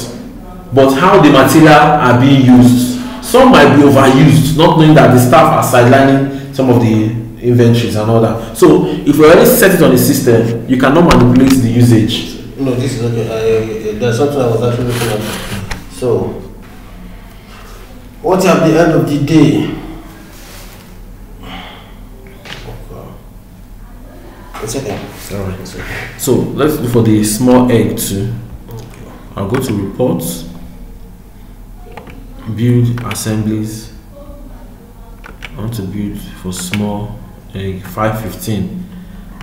but how the material are being used. Some might be overused not knowing that the staff are sidelining some of the inventories and all that. So if we already set it on the system, you cannot manipulate the usage. No, this is okay. I, I, there's something I was actually looking at. So, what at the end of the day? Okay. Alright. It's okay. So let's do for the small egg too. Okay. I'll go to reports, build assemblies. I want to build for small egg 515.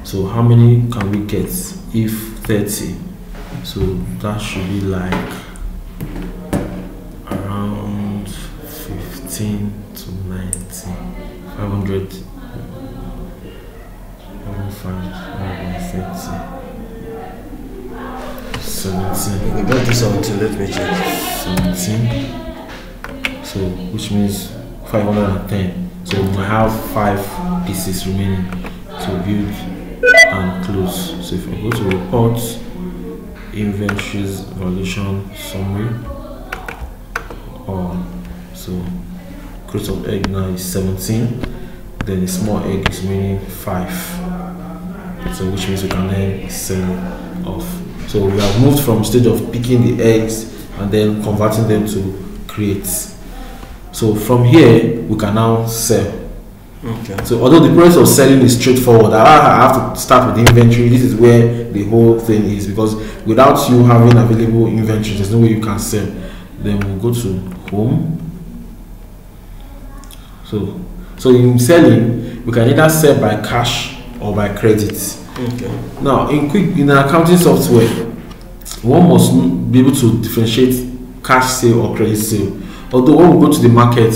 So how many can we get if 30 so that should be like around 15 to 90 500 17 Okay, just do something. Let me check. 17 so which means 510 so we have five pieces remaining to build and close. So if I go to reports, inventories valuation summary. On so crate of egg now is 17 then the small egg is remaining 5 so which means we can then sell off so we have moved from stage of picking the eggs and then converting them to crates so from here we can now sell Okay. so although the process of selling is straightforward, I have to start with the inventory. This is where the whole thing is because without you having available inventory, there's no way you can sell. Then we'll go to home. So, so in selling, we can either sell by cash or by credit. Okay. Now, in quick in accounting software, one must be able to differentiate cash sale or credit sale. Although when we go to the market,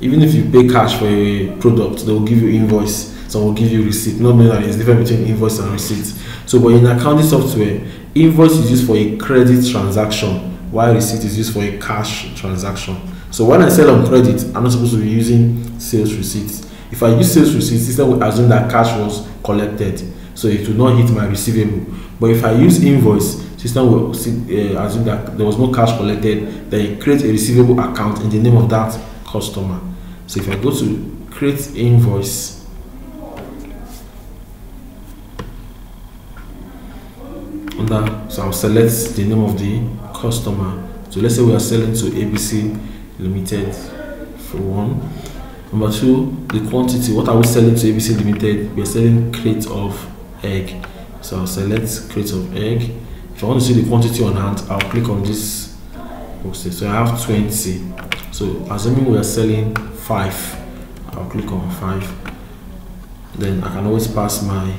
even if you pay cash for a product, they will give you invoice, some will give you receipt. Not knowing that there's difference between invoice and receipt. So, but in accounting software, invoice is used for a credit transaction, while receipt is used for a cash transaction. So when I sell on credit, I'm not supposed to be using sales receipts. If I use sales receipt, system will assume that cash was collected, so it will not hit my receivable. But if I use invoice, system will uh, assume that there was no cash collected, then it creates a receivable account in the name of that customer. So if I go to create invoice, under so I'll select the name of the customer. So let's say we are selling to ABC Limited for one. Number two, the quantity. What are we selling to ABC Limited? We are selling crates of egg. So I'll select crates of egg. If I want to see the quantity on hand, I'll click on this box. So I have 20. So assuming we are selling five, I'll click on five. Then I can always pass my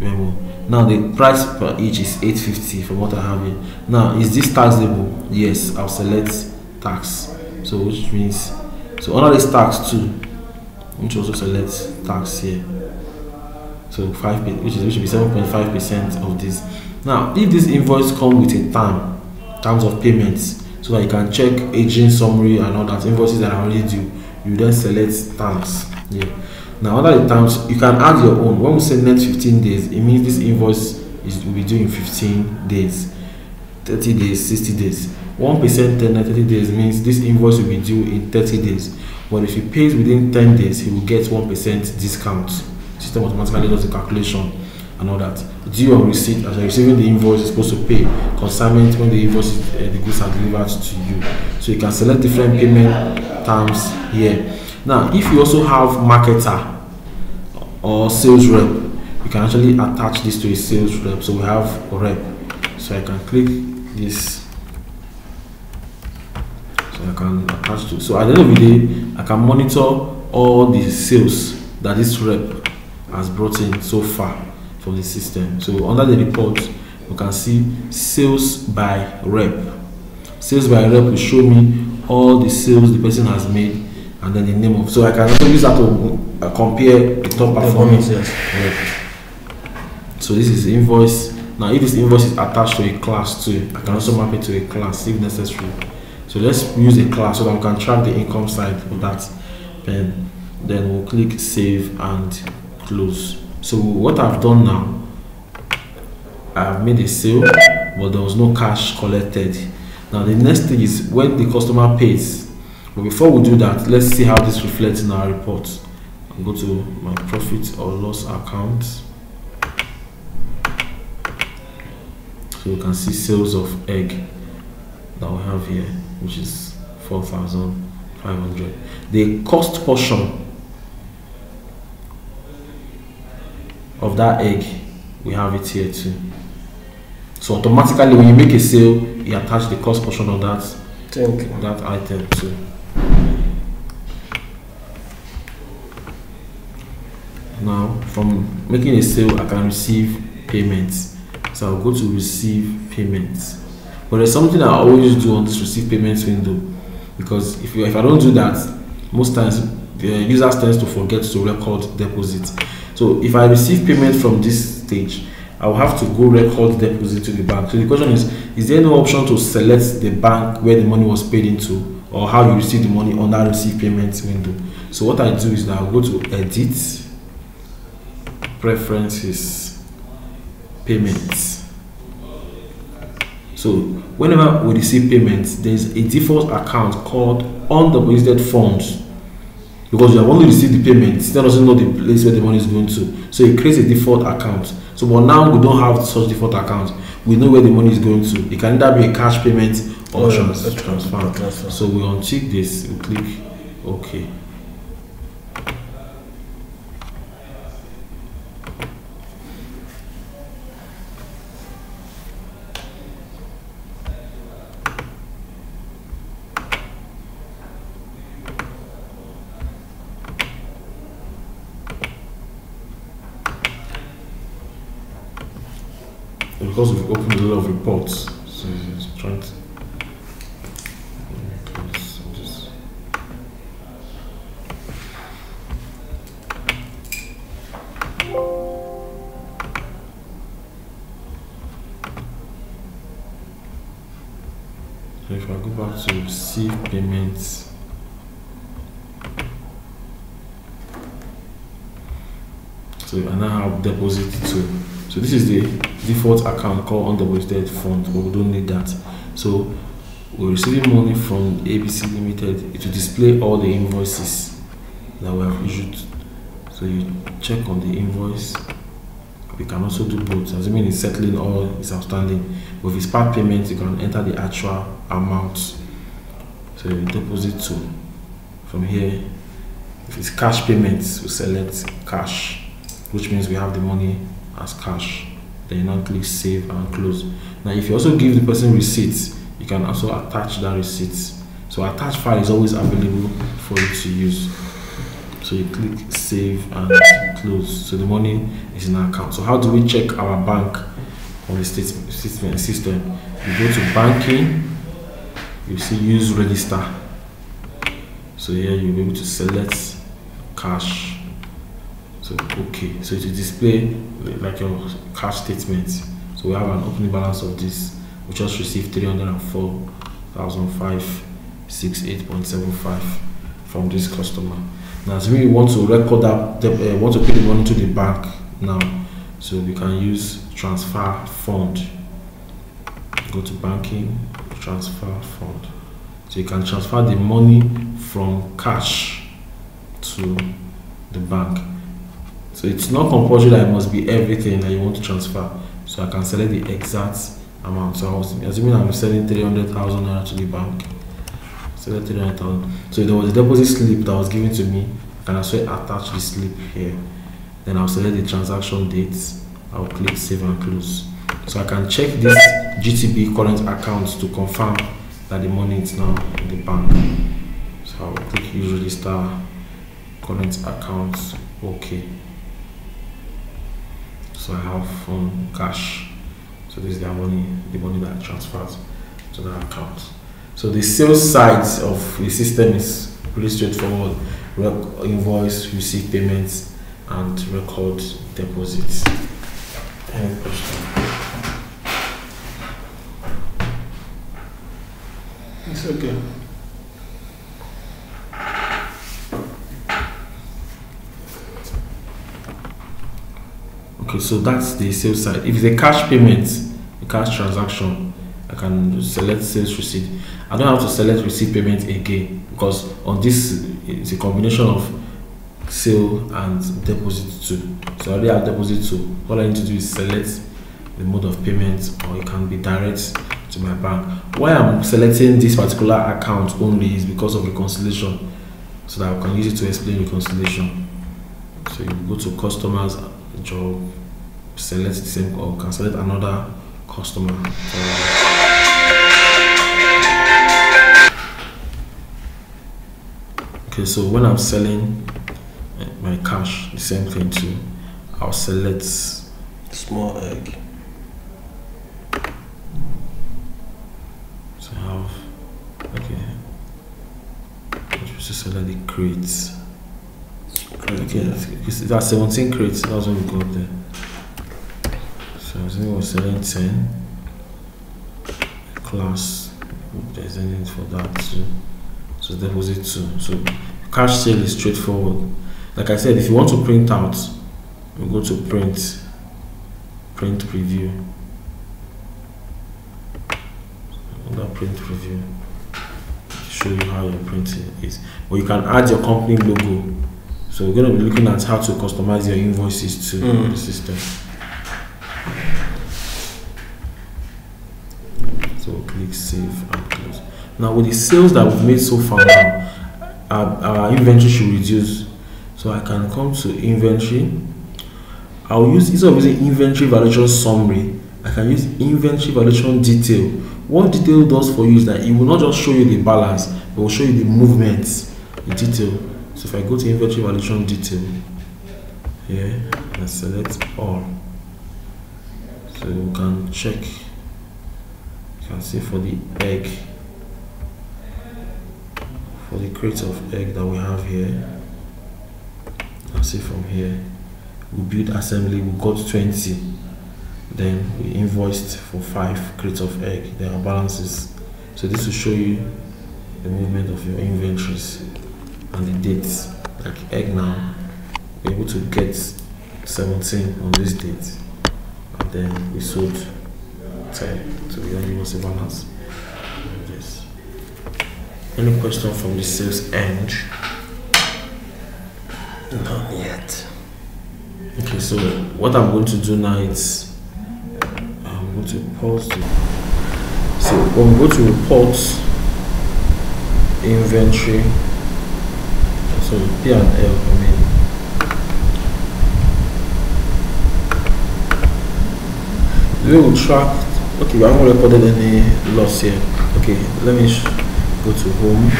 memo. Now the price per each is 850 from what I have here. Now is this taxable? Yes, I'll select tax. So which means so under this tax too, which also select tax here. So five which is which will be 7.5 percent of this. Now if this invoice come with a term, terms of payments, so that you can check aging summary and all that invoices that are already due, you then select terms. Yeah. Now under the terms, you can add your own. When we say next 15 days, it means this invoice is will be due in 15 days, 30 days, 60 days. 1% 10 and 30 days means this invoice will be due in 30 days. But if he pays within 10 days, he will get 1% discount. System automatically does the calculation and all that. Due on receipt, as you're receiving the invoice, you're supposed to pay consignment when the invoice is, uh, the goods are delivered to you. So you can select different payment terms here. Now, if you also have marketer or sales rep, you can actually attach this to a sales rep. So we have a rep. So I can click this. So I can attach to. So at the end of the day, I can monitor all the sales that this rep has brought in so far from the system. So under the report, you can see sales by rep. Sales by rep will show me all the sales the person has made and then the name of. So I can also use that to uh, compare the top Performance, yes. So this is invoice. Now, if this invoice is attached to a class too, I can also map it to a class if necessary. So let's use a class so that we can track the income side of that. Then, then we'll click save and close. So what I've done now, I've made a sale, but there was no cash collected. Now the next thing is when the customer pays. But before we do that, let's see how this reflects in our report. I'll go to my profit or loss account. So you can see sales of egg that we have here, which is 4,500. The cost portion of that egg, we have it here too. So automatically when you make a sale, you attach the cost portion of that you. that item too. Now, from making a sale, I can receive payments. so I'll go to receive payments but there's something I always do on this receive payments window because if, if I don't do that most times the users tends to forget to record deposit. So if I receive payment from this stage I will have to go record deposit to the bank. So the question is is there no option to select the bank where the money was paid into or how you receive the money on that receive payment window? So what I do is that I'll go to edit preferences payments so whenever we receive payments there's a default account called undeposited funds. Because you have only received the payment still doesn't know the place where the money is going to. So it creates a default account. So but now we don't have such default account. We know where the money is going to. It can either be a cash payment or Oh, trans- transfer. transfer. so we untick this. We click ok because we've opened a lot of reports, so it's trying to. If I go back to receive payments, so I now have deposit too. So this is the default account called undeposited fund, but we don't need that. So we're receiving money from ABC Limited. It will display all the invoices that we have issued. So you check on the invoice. We can also do both, assuming it's settling all is outstanding. With his part payment, you can enter the actual amount. So you deposit to from here. If it's cash payments, we select cash, which means we have the money as cash. Then you now click save and close. Now, if you also give the person receipts, you can also attach that receipt. So attach file is always available for you to use. So you click save and close. So the money is in our account. So how do we check our bank on the statement system? You go to banking, you see use register. So here you'll be able to select cash. So okay, so it will display like your cash statement. So we have an opening balance of this. We just received three hundred and four thousand five six eight point seven five from this customer. Now, as we want to record that, uh, want to put the money to the bank now, so we can use transfer fund. Go to banking, transfer fund. So you can transfer the money from cash to the bank. So it's not compulsory that it must be everything that you want to transfer. So I can select the exact amount. So I was assuming I'm sending 300,000 naira to the bank. Select 300,000. So there was a deposit slip that was given to me. I can also attach the slip here. Then I'll select the transaction dates. I'll click save and close. So I can check this GTB current account to confirm that the money is now in the bank. So I'll click use register current account. Okay. So I have um, cash. So this is their money, the money that I transferred to that account. So the sales side of the system is pretty straightforward. Rec- invoice, receive payments, and record deposits. Any question? It's okay. Okay, so that's the sales side. If it's a cash payment, a cash transaction, I can select sales receipt. I don't have to select receipt payment again because on this it's a combination of sale and deposit too. So I already have deposit too. All I need to do is select the mode of payment or it can be direct to my bank. Why I'm selecting this particular account only is because of reconciliation. So that I can use it to explain reconciliation. So you go to customers job, select the same or can select another customer. Okay so when i'm selling my cash the same thing too i'll select small egg. So i have okay. I'm supposed to select the crates. Okay yeah. that's 17 crates that's what we go there. So I think we're selling 10. Class, there's anything for that too. So deposit two. So cash sale is straightforward. Like I said, if you want to print out, you go to print, print preview. Under print preview, show you how your printing is. Or you can add your company logo. So we're going to be looking at how to customize your invoices to Mm. the system. So click save and close. Now with the sales that we've made so far now, our, our inventory should reduce. So I can come to inventory. I'll use instead of using inventory valuation summary, I can use inventory valuation detail. What detail does for you is that it will not just show you the balance, but will show you the movements, the detail. So if I go to inventory valuation detail, here and select all. So you can check. You can see for the egg, for the crate of egg that we have here. Can see from here, we build assembly, we got 20. Then we invoiced for five crates of egg. There are balances. So this will show you the movement of your inventories and the dates. Like egg now, we're able to get 17 on this date. And then we sold 10. So we don't give balance. Yes. Any question from the sales end? Not yet. Okay, so what I'm going to do now is I'm going to pause the so when we go to report inventory so P and L I mean we will track okay we haven't recorded any loss here okay let me go to home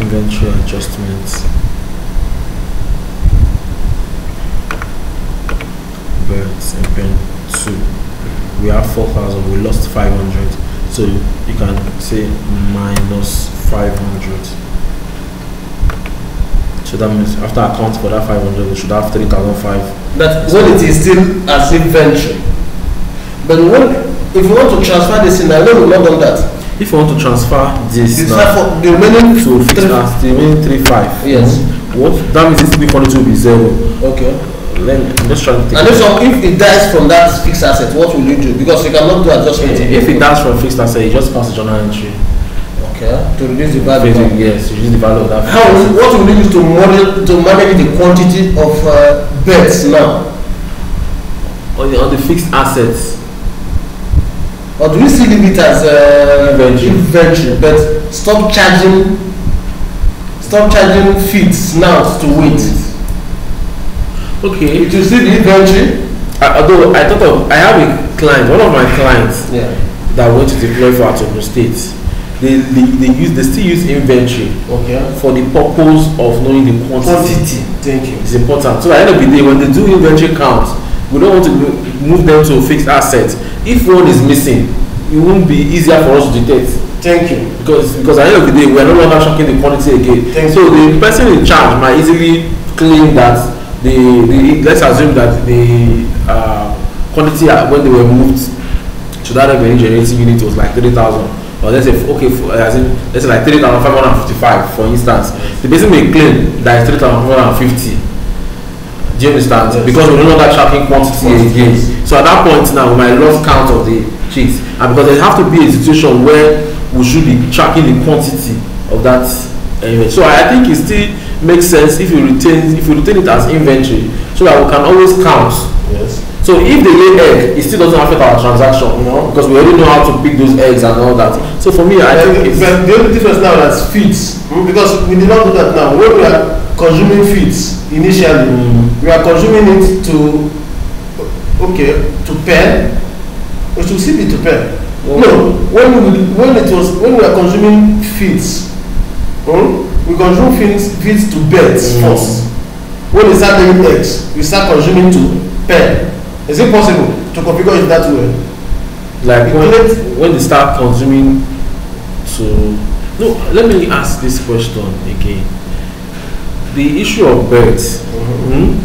inventory adjustments birds and pen two. We have four thousand. We lost five hundred. So you can say minus five hundred. So that means after account for that five hundred, we should have three thousand five. That when it is still as inventory. But when if you want to transfer this in, I know we've not done that. If you want to transfer this This now for the remaining to fix three- the remaining three five. Yes. What that means this equality will be zero. Okay. Let me just trying to And take. if some if it dies from that fixed asset, what will you do? Because you cannot do adjustment. If it does from fixed asset, you just pass the journal entry. Okay. To reduce the value. Basically, yes, use the value of that. How asset. what will you use to model to manage the quantity of uh, beds now? on the, on the fixed assets. Or do we still leave it as uh, Inventory. inventory, but stop charging stop charging fees now to wait? Okay. It will still be inventory. I, although I thought of, I have a client, one of my clients Yeah. that went to deploy for Atomo State. They, they, they use they still use inventory Okay. for the purpose of knowing the quantity. Quantity. Thank you. It's important. So at the end of the day, when they do inventory count, we don't want to mo- move them to fixed asset. If one is missing, it won't be easier for us to detect. Thank you. because because at the end of the day we are no longer tracking the quantity again. Thank so the person in charge might easily claim that the the let's assume that the uh, quantity uh, when they were moved to that revenue generating unit was like three thousand. Or let's say okay for, as in let's say like three thousand five hundred and fifty-five for instance. The person may claim that it's three thousand five hundred and fifty do you understand Yes. because we're no longer tracking quantity again so at that point now we might lose count of the chicks and because there have to be a situation where we should be tracking the quantity of that uh, so I, think it still makes sense if you retain if you retain it as inventory so that we can always count. Yes. so if they lay egg it still doesn't affect our transaction you know because we already know how to pick those eggs and all that. So for me I think it's But the only difference now is feeds mm, because we did not do that now. When we are consuming feeds initially, Mm. we are consuming it to okay to pair. It should still be to pair. No, when we when it was when we are consuming feeds, mm, we consume feeds feeds to birds Mm. first. When they start laying eggs, we start consuming to pair. Is it possible to configure it that way? like when, Calculate- when they start consuming to No, let me ask this question again. The issue of birds, mm,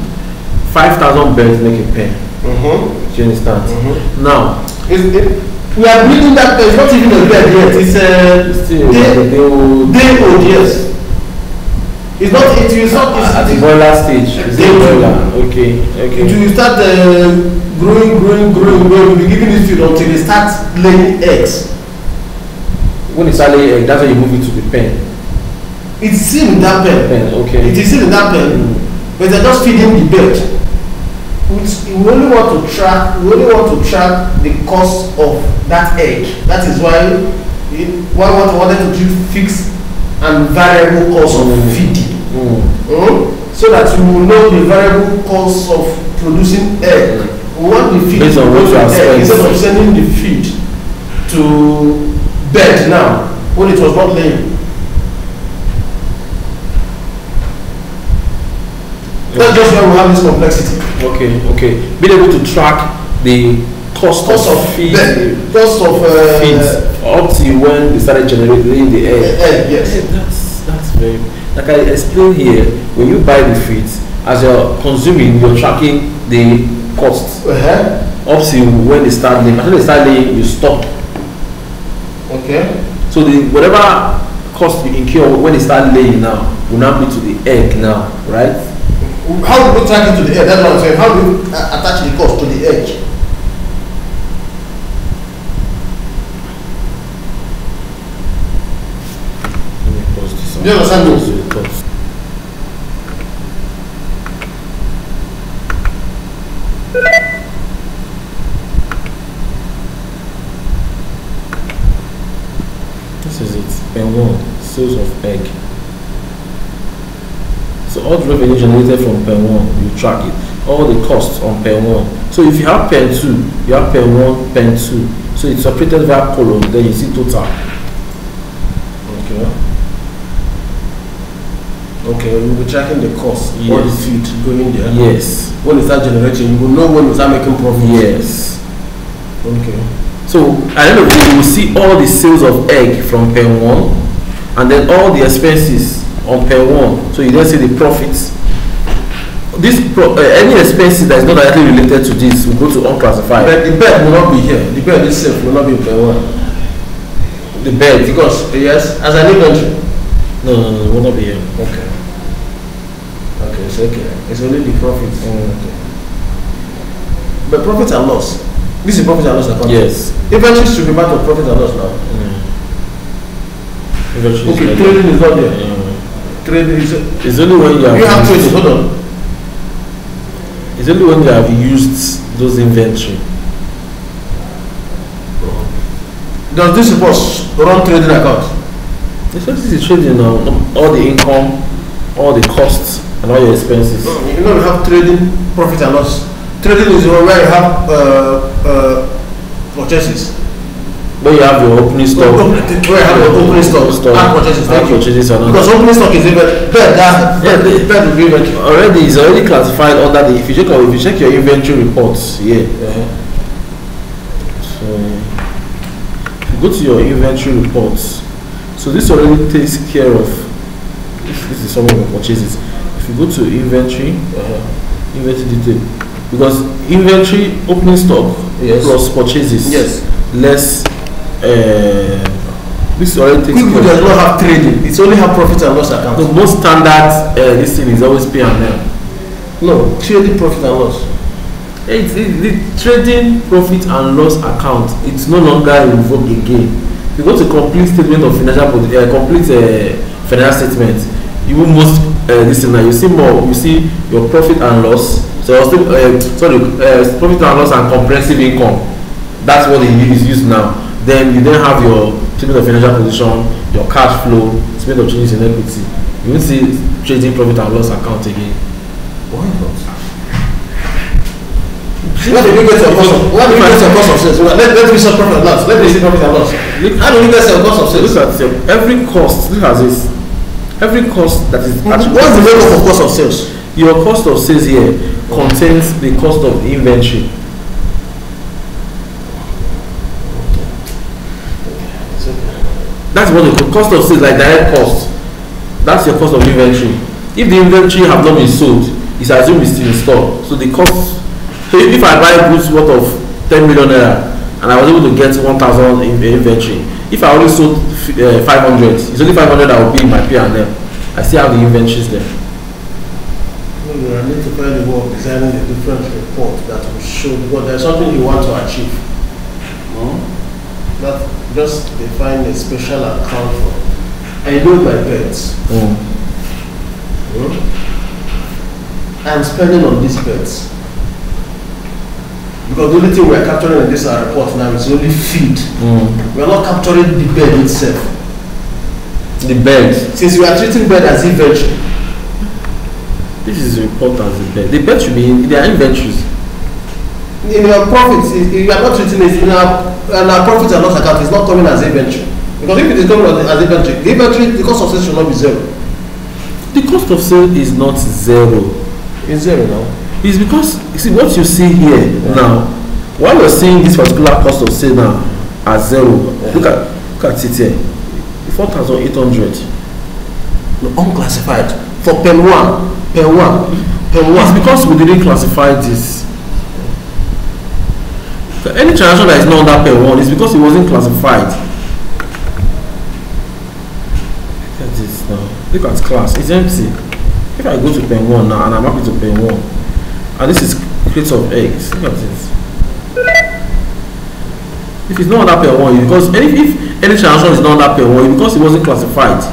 5,000 birds make a pen. Mm-hmm. Do you understand? Mhm. Now, It's, it, we are building that it's not even a bed yet it's a still, day, they will, day old yes it's not it is not it's, at the it's, boiler stage, is They it will. boiler? Okay, it okay. will start uh, growing growing growing growing we be giving it feed until they start laying eggs When it's early egg, that's when you move it to the pen. It's still in that pen Pen, okay. it is still in that pen but they are just feeding the bird which we only want to track we only want to track the cost of that egg that is why we why we want- wanted to do fixed and variable cost of Mm. feeding Mm. mm? so that you will know the variable cost of producing egg we want the feed Based on what you egg instead of sending the feed to bed now when it was not laying that's just why we have this complexity Okay, okay. Being able to track the cost, cost of, of feed, cost of uh, feed up to when they started generating the egg. egg yes Yeah, that's that's very like I explained here. When you buy the feed, as you're consuming, you're tracking the cost uh-huh. up to when they start laying. After they start laying, you stop. okay So the whatever cost you incur when they start laying now will now be to the egg now, right? How do we track it to the edge? that's what i'm saying how do we uh, attach the cost to the edge? Let me pause this. You understand Pause this? it, pause. This is it. Pen one, sales of egg. So all the revenue generated from pen one, you track it. All the costs on pen one. So if you have pen two, you have pen one, pen two. So it's separated via column, then you see total. Okay. Okay, we will be tracking the cost, all the Yes. feed going there. Yes. When that start generating, you will know when is that making profit. Yes. Okay. So at the end of the day, you will see all the sales of egg from pen one, and then all the expenses on pen one. So you then see the profits. This pro, uh, any expenses that is not directly related to this will go to unclassified. But the bed will not be here. The bed itself will not be in one. the bed, Because, yes, as an inventory. no, no, no, it will not be here. Okay. Okay, it's okay. It's only the profit. Okay. But profit and loss. This is profit and loss account. Yes. Inventory should be part of profit and loss now. Mm. Eventually, Okay, trading is not there. Mm. Trading is. It's only when you have, You have trading, hold on. It's only when you have used those inventory. Does this report run trading account? It's just the trading now, all the income, all the costs, and all your expenses. You know we have trading profit and loss. Trading is where you have uh, uh, purchases. When you have your opening stock, Where you have your opening stock and purchases. Thank and you. purchases and Because that. opening stock is even bed that Yeah, bed, they- bed will be inventory. Already, it's already classified under the. If you check, if you check your inventory reports, yeah. So, if you go to your inventory reports, so this already takes care of. This is some of your purchases, if you go to inventory, Uh-huh. inventory detail, because inventory opening stock Yes. plus purchases Yes. less. Uh, this already takes People does not have trading. It's only have profit and loss The account. most standard uh, this thing is always P and L. No, trading profit and loss. It's it, the trading profit and loss account. It's no longer vogue again. You go to complete statement of financial uh, complete uh, financial statement. You will most uh, this thing now. You see more. You see your profit and loss. So also, uh, sorry, uh, profit and loss and comprehensive income. That's what it is used now. Then you then have your statement of financial position, your cash flow, statement of changes in equity. You will see trading profit and loss account again. Why not? Where did you get your cost of, where did you get your cost of sales? Let, let me see profit and loss. Let me see profit and loss. Look- How do you get your cost of Look sales? at your, every cost, look at this. Every cost that is What's the makeup of cost of sales? your cost of sales here contains the cost of inventory. That's what the cost of sales like direct cost. That's your cost of inventory. If the inventory have not been sold, it's assumed it's still in store. So the cost. So if, if I buy goods worth of ten million naira and I was able to get one thousand in inventory, if I only sold uh, five hundred, it's only five hundred that will be in my P and L. I still have the inventories there. No, I need to find a way of designing a different report that will show because there's something you want to achieve. Hmm? That just define a special account for. I know my bets. Mm. Hmm? I'm spending on these bets. Because the only thing we are capturing in this report now is only feed. Mm. We are not capturing the bed itself. The bed. Since we are treating bed as inventory, This is important as the bed. The bed should be in their inventories. In your profits, you are not treating it in our, and our profits are not account, it's not coming as inventory. Because if it is coming as inventory, the inventory, the cost of sales should not be zero. The cost of sale is not zero. It's zero now. It's because you see what you see here now. While you're seeing this particular cost of sale now as zero, look at look at it here. Four thousand eight hundred. No, unclassified. For pen one, pen one, pen It's one. because we didn't classify this. So Any transaction that is not under per one is because it wasn't classified. Look at this now. Look at class. It's empty. If I go to pen one now and I'm happy to pen one, and this is crates of eggs. Look at this. If it's not under one, it's because any if any transaction is not under one, it's because it wasn't classified.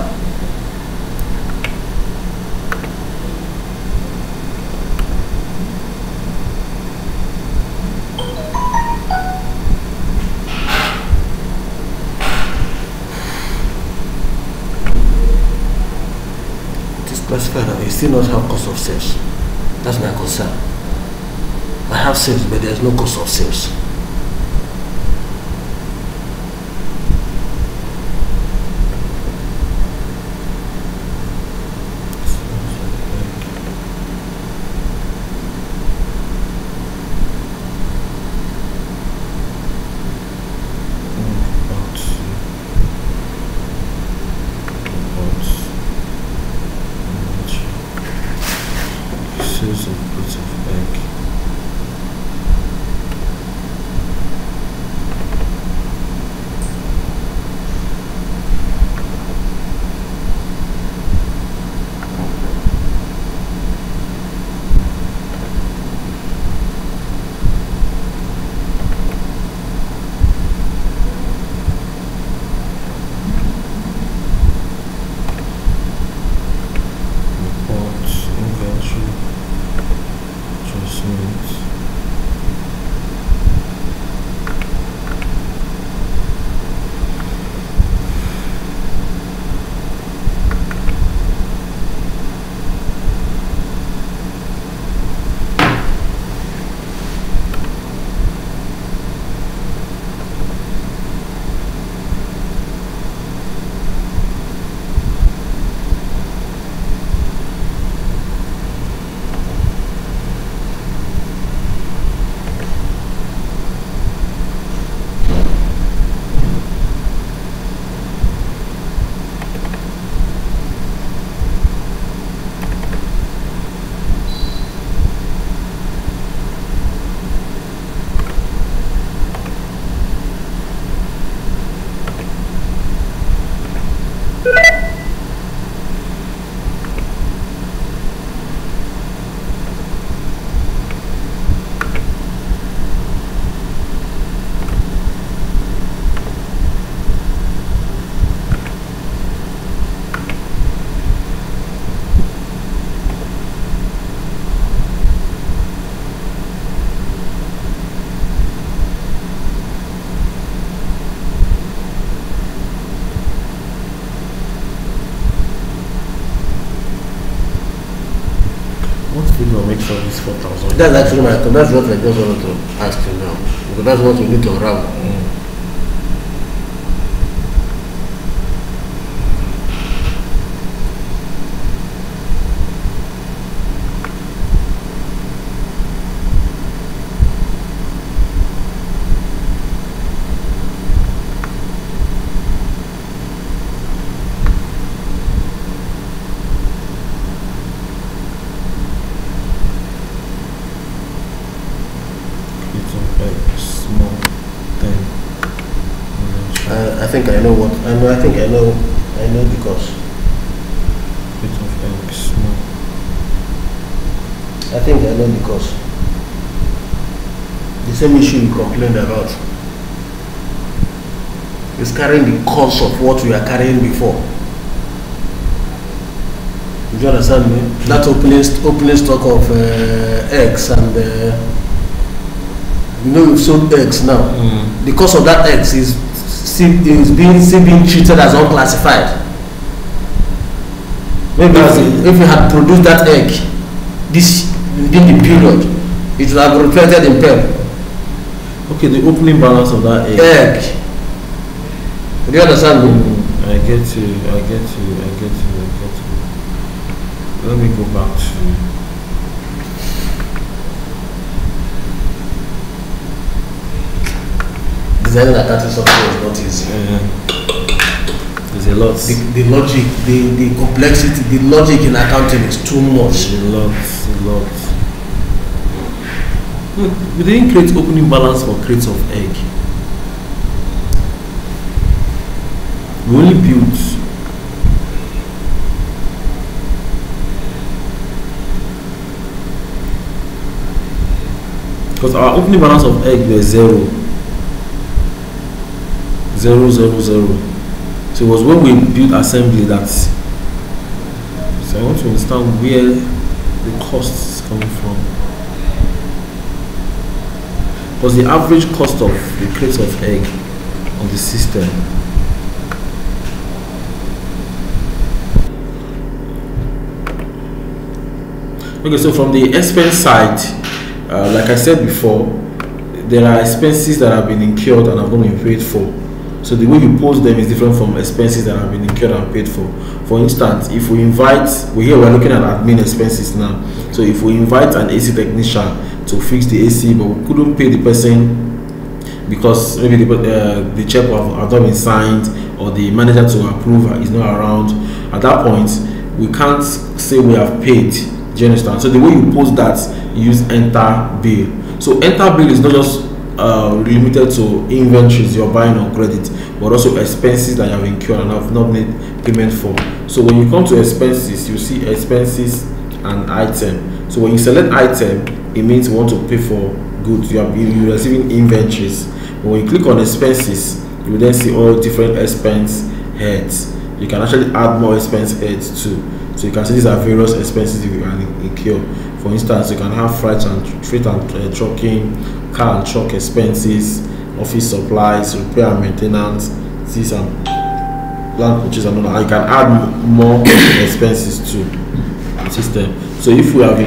And you still not have cost of sales. That's my concern. I have sales, but there's no cost of. Sales That's actually my, that's what I just wanted to ask you now. Because that's what we need to unravel. I, I think I know what I know. I think I know. I know because Crate of eggs. No. I think I know because the same issue you complained about is carrying the cost of what we are carrying before. Do you understand me? That opening opening stock of uh, eggs and uh, you know we've sold eggs now. Mm. the cost of that eggs is is being still being treated as unclassified. Maybe if, we had produced that egg this within the period, it would have reflected in pen. Okay, the opening balance of that egg. Egg. Do you understand me? Mm, I get you, I get you, I get you, I get you. Let me go back to Designing accounting software is not easy. uh, there's a lot. The, the logic, the, the complexity, the logic in accounting is too much. A lot, a lot. Look, we didn't create opening balance for crates of egg. We only built because our opening balance of egg was zero. Zero, zero, zero. So it was when we built assembly that so I want to understand where the cost is coming from. Because the average cost of the crate of egg on the system Okay, so from the expense side, uh, like I said before, there are expenses that have been incurred and have not been paid for. So the way you post them is different from expenses that have been incurred and paid for. For instance, if we invite, we here we're looking at admin expenses now. So if we invite an AC technician to fix the AC, but we couldn't pay the person because maybe the, uh, the check have, not been signed or the manager to approve is not around, at that point we can't say we have paid. Do you understand? So the way you post that, you use enter bill. So enter bill is not just uh, limited to inventories you're buying on credit, but also expenses that you have incurred and have not made payment for. So when you come to expenses, you see expenses and item. So when you select item, it means you want to pay for goods. You are you receiving inventories. But when you click on expenses, you will then see all different expense heads. You can actually add more expense heads too. So you can see these are various expenses you can incur. For instance, you can have freight and freight and uh, trucking, car and truck expenses, office supplies, repair and maintenance, this and land purchase and all that. You can add more expenses to the system. So if we have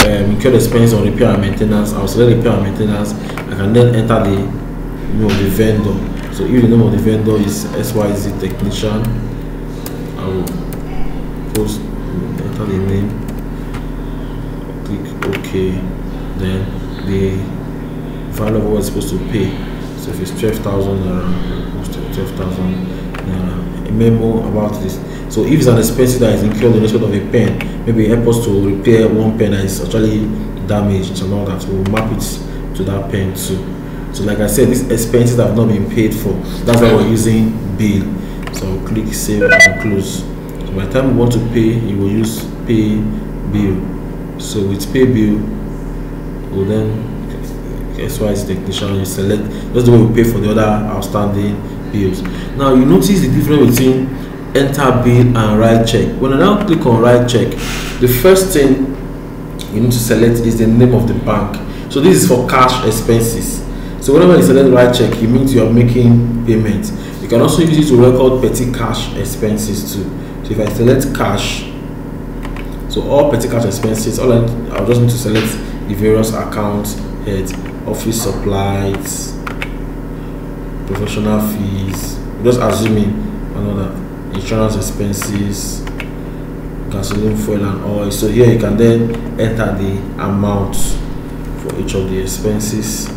um, incurred expense on repair and maintenance, I'll select repair and maintenance. I can then enter the name of the vendor. So if the name of the vendor is XYZ technician, I will post enter the name click OK then the value of what it's supposed to pay. So if it's 12,000 naira post 12,000 naira a memo about this. So if it's an expense that is incurred in respect of a pen maybe help us to repair one pen that is actually damaged and all that. We'll map it to that pen too. So like I said these expenses have not been paid for. That's why we're using bill. So click save and close. So by the time we want to pay you will use pay bill. So with pay bill we'll then XYZ technician you select that's the way we pay for the other outstanding bills. Now you notice the difference between enter bill and write check. When I now click on write check the first thing you need to select is the name of the bank. So this is for cash expenses. So whenever you select write check it means you are making payment. You can also use it to record petty cash expenses too. So if I select cash so all petty cash expenses all I, I'll just need to select the various account heads office supplies professional fees just assuming another insurance expenses gasoline fuel and oil. So here you can then enter the amount for each of the expenses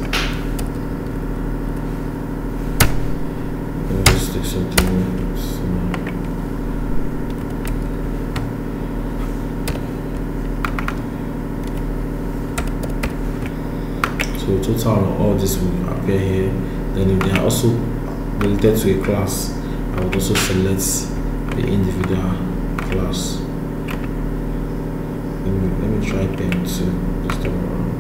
So total of all this will appear here. Then if they are also related to a class I would also select the individual class. Let me, let me try pen two this time around.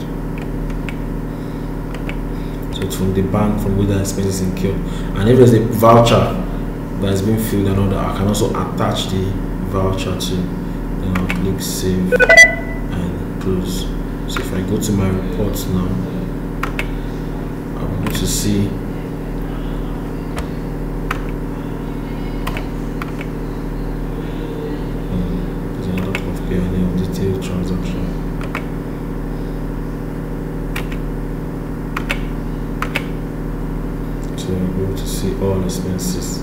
So it's from the bank from where the expenses incurred and if there's a voucher that has been filled and all that I can also attach the voucher to then I'll click save and close. So if I go to my reports now to see. All expenses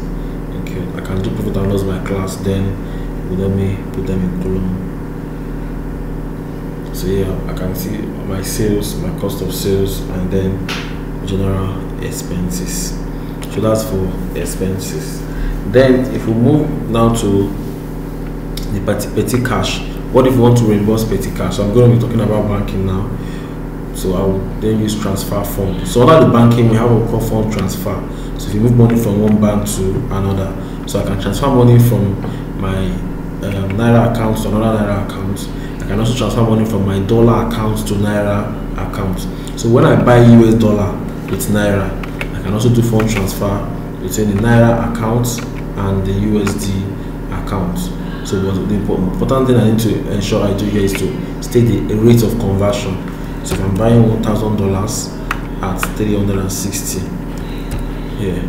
okay I can do profit and loss by class then let me put them in column so yeah I can see my sales my cost of sales and then general expenses. So that's for expenses. Then if we move now to the petty, petty cash what if you want to reimburse petty cash? So i'm going to be talking about banking now. So i will then use transfer fund. So under the banking we have a call fund transfer. So if you move money from one bank to another so i can transfer money from my um, naira account to another naira account. I can also transfer money from my dollar account to naira account. So when i buy us dollar with naira. I can also do fund transfer between the naira account and the usd account. So the important thing i need to ensure i do here is to state the rate of conversion. So if i'm buying one thousand dollars at 360 here.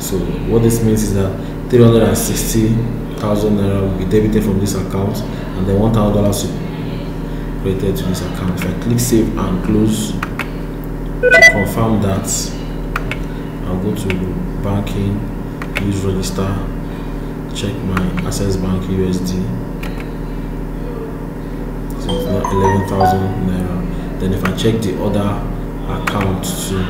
So what this means is that 360,000 naira will be debited from this account and then 1000 dollars will be credited to this account. If i click save and close to confirm that i'll go to banking use register check my access bank usd so it's now 11,000 naira. Then if i check the other account too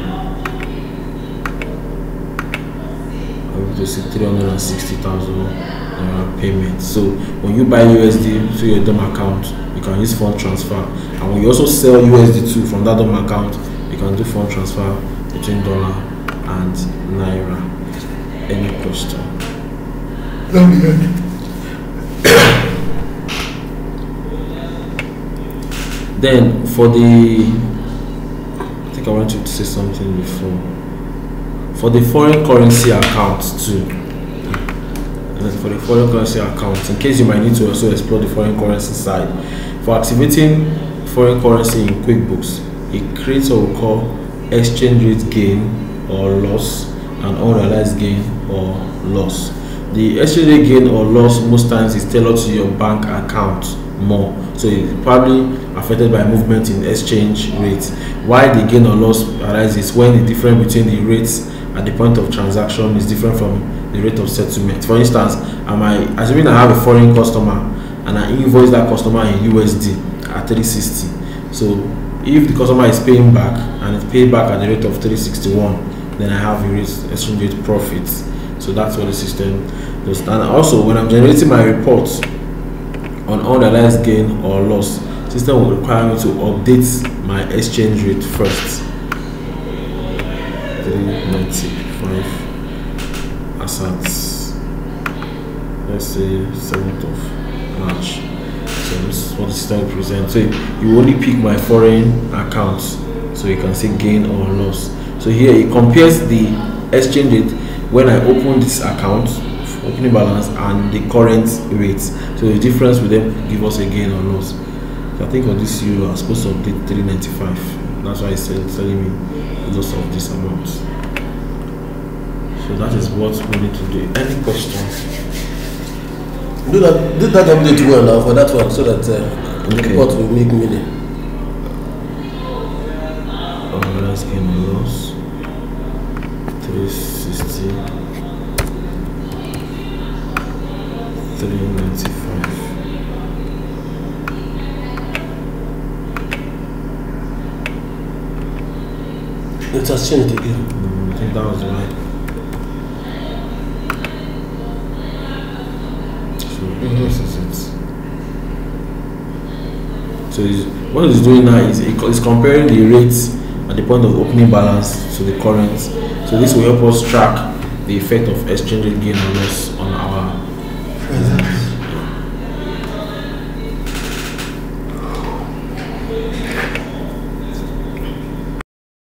I'll to see 360,000 naira payment. So when you buy usd to your dom account you can use fund transfer. And when you also sell usd too from that dom account you can do fund transfer between dollar and naira. Any question then for the I think I want you to say something before. For the foreign currency account too. For the foreign currency account in case you might need to also explore the foreign currency side. For activating foreign currency in QuickBooks it creates what we call exchange rate gain or loss and unrealized gain or loss. The exchange rate gain or loss most times is tailored to your bank account more. So it's probably affected by movement in exchange rates why the gain or loss arises when the difference between the rates at the point of transaction is different from the rate of settlement. For instance am i assuming i have a foreign customer and i invoice that customer in usd at 360 so if the customer is paying back and it's paid back at the rate of 361 then i have a exchange rate profit. So that's what the system does. And also when i'm generating my reports on unrealized gain or loss system will require me to update my exchange rate first. 395 as at let's say 7th of march what the system will present. So you only pick my foreign accounts so you can see gain or loss. So here it compares the exchange rate when i open this account opening balance and the current rates. so the difference will then give us a gain or loss. So i think on this euro i'm supposed to update 395 that's why it's telling me loss of this amount. So that is what we need to do. Any questions do that do that update well now for that one so that uh, the Okay. report will make meaning. Unrealized gain or loss 360 395 it has changed again. Mm, I think that was right. Is it. So what it's doing now is it's comparing the rates at the point of opening balance to the current. So this will help us track the effect of exchange rate gain or loss on our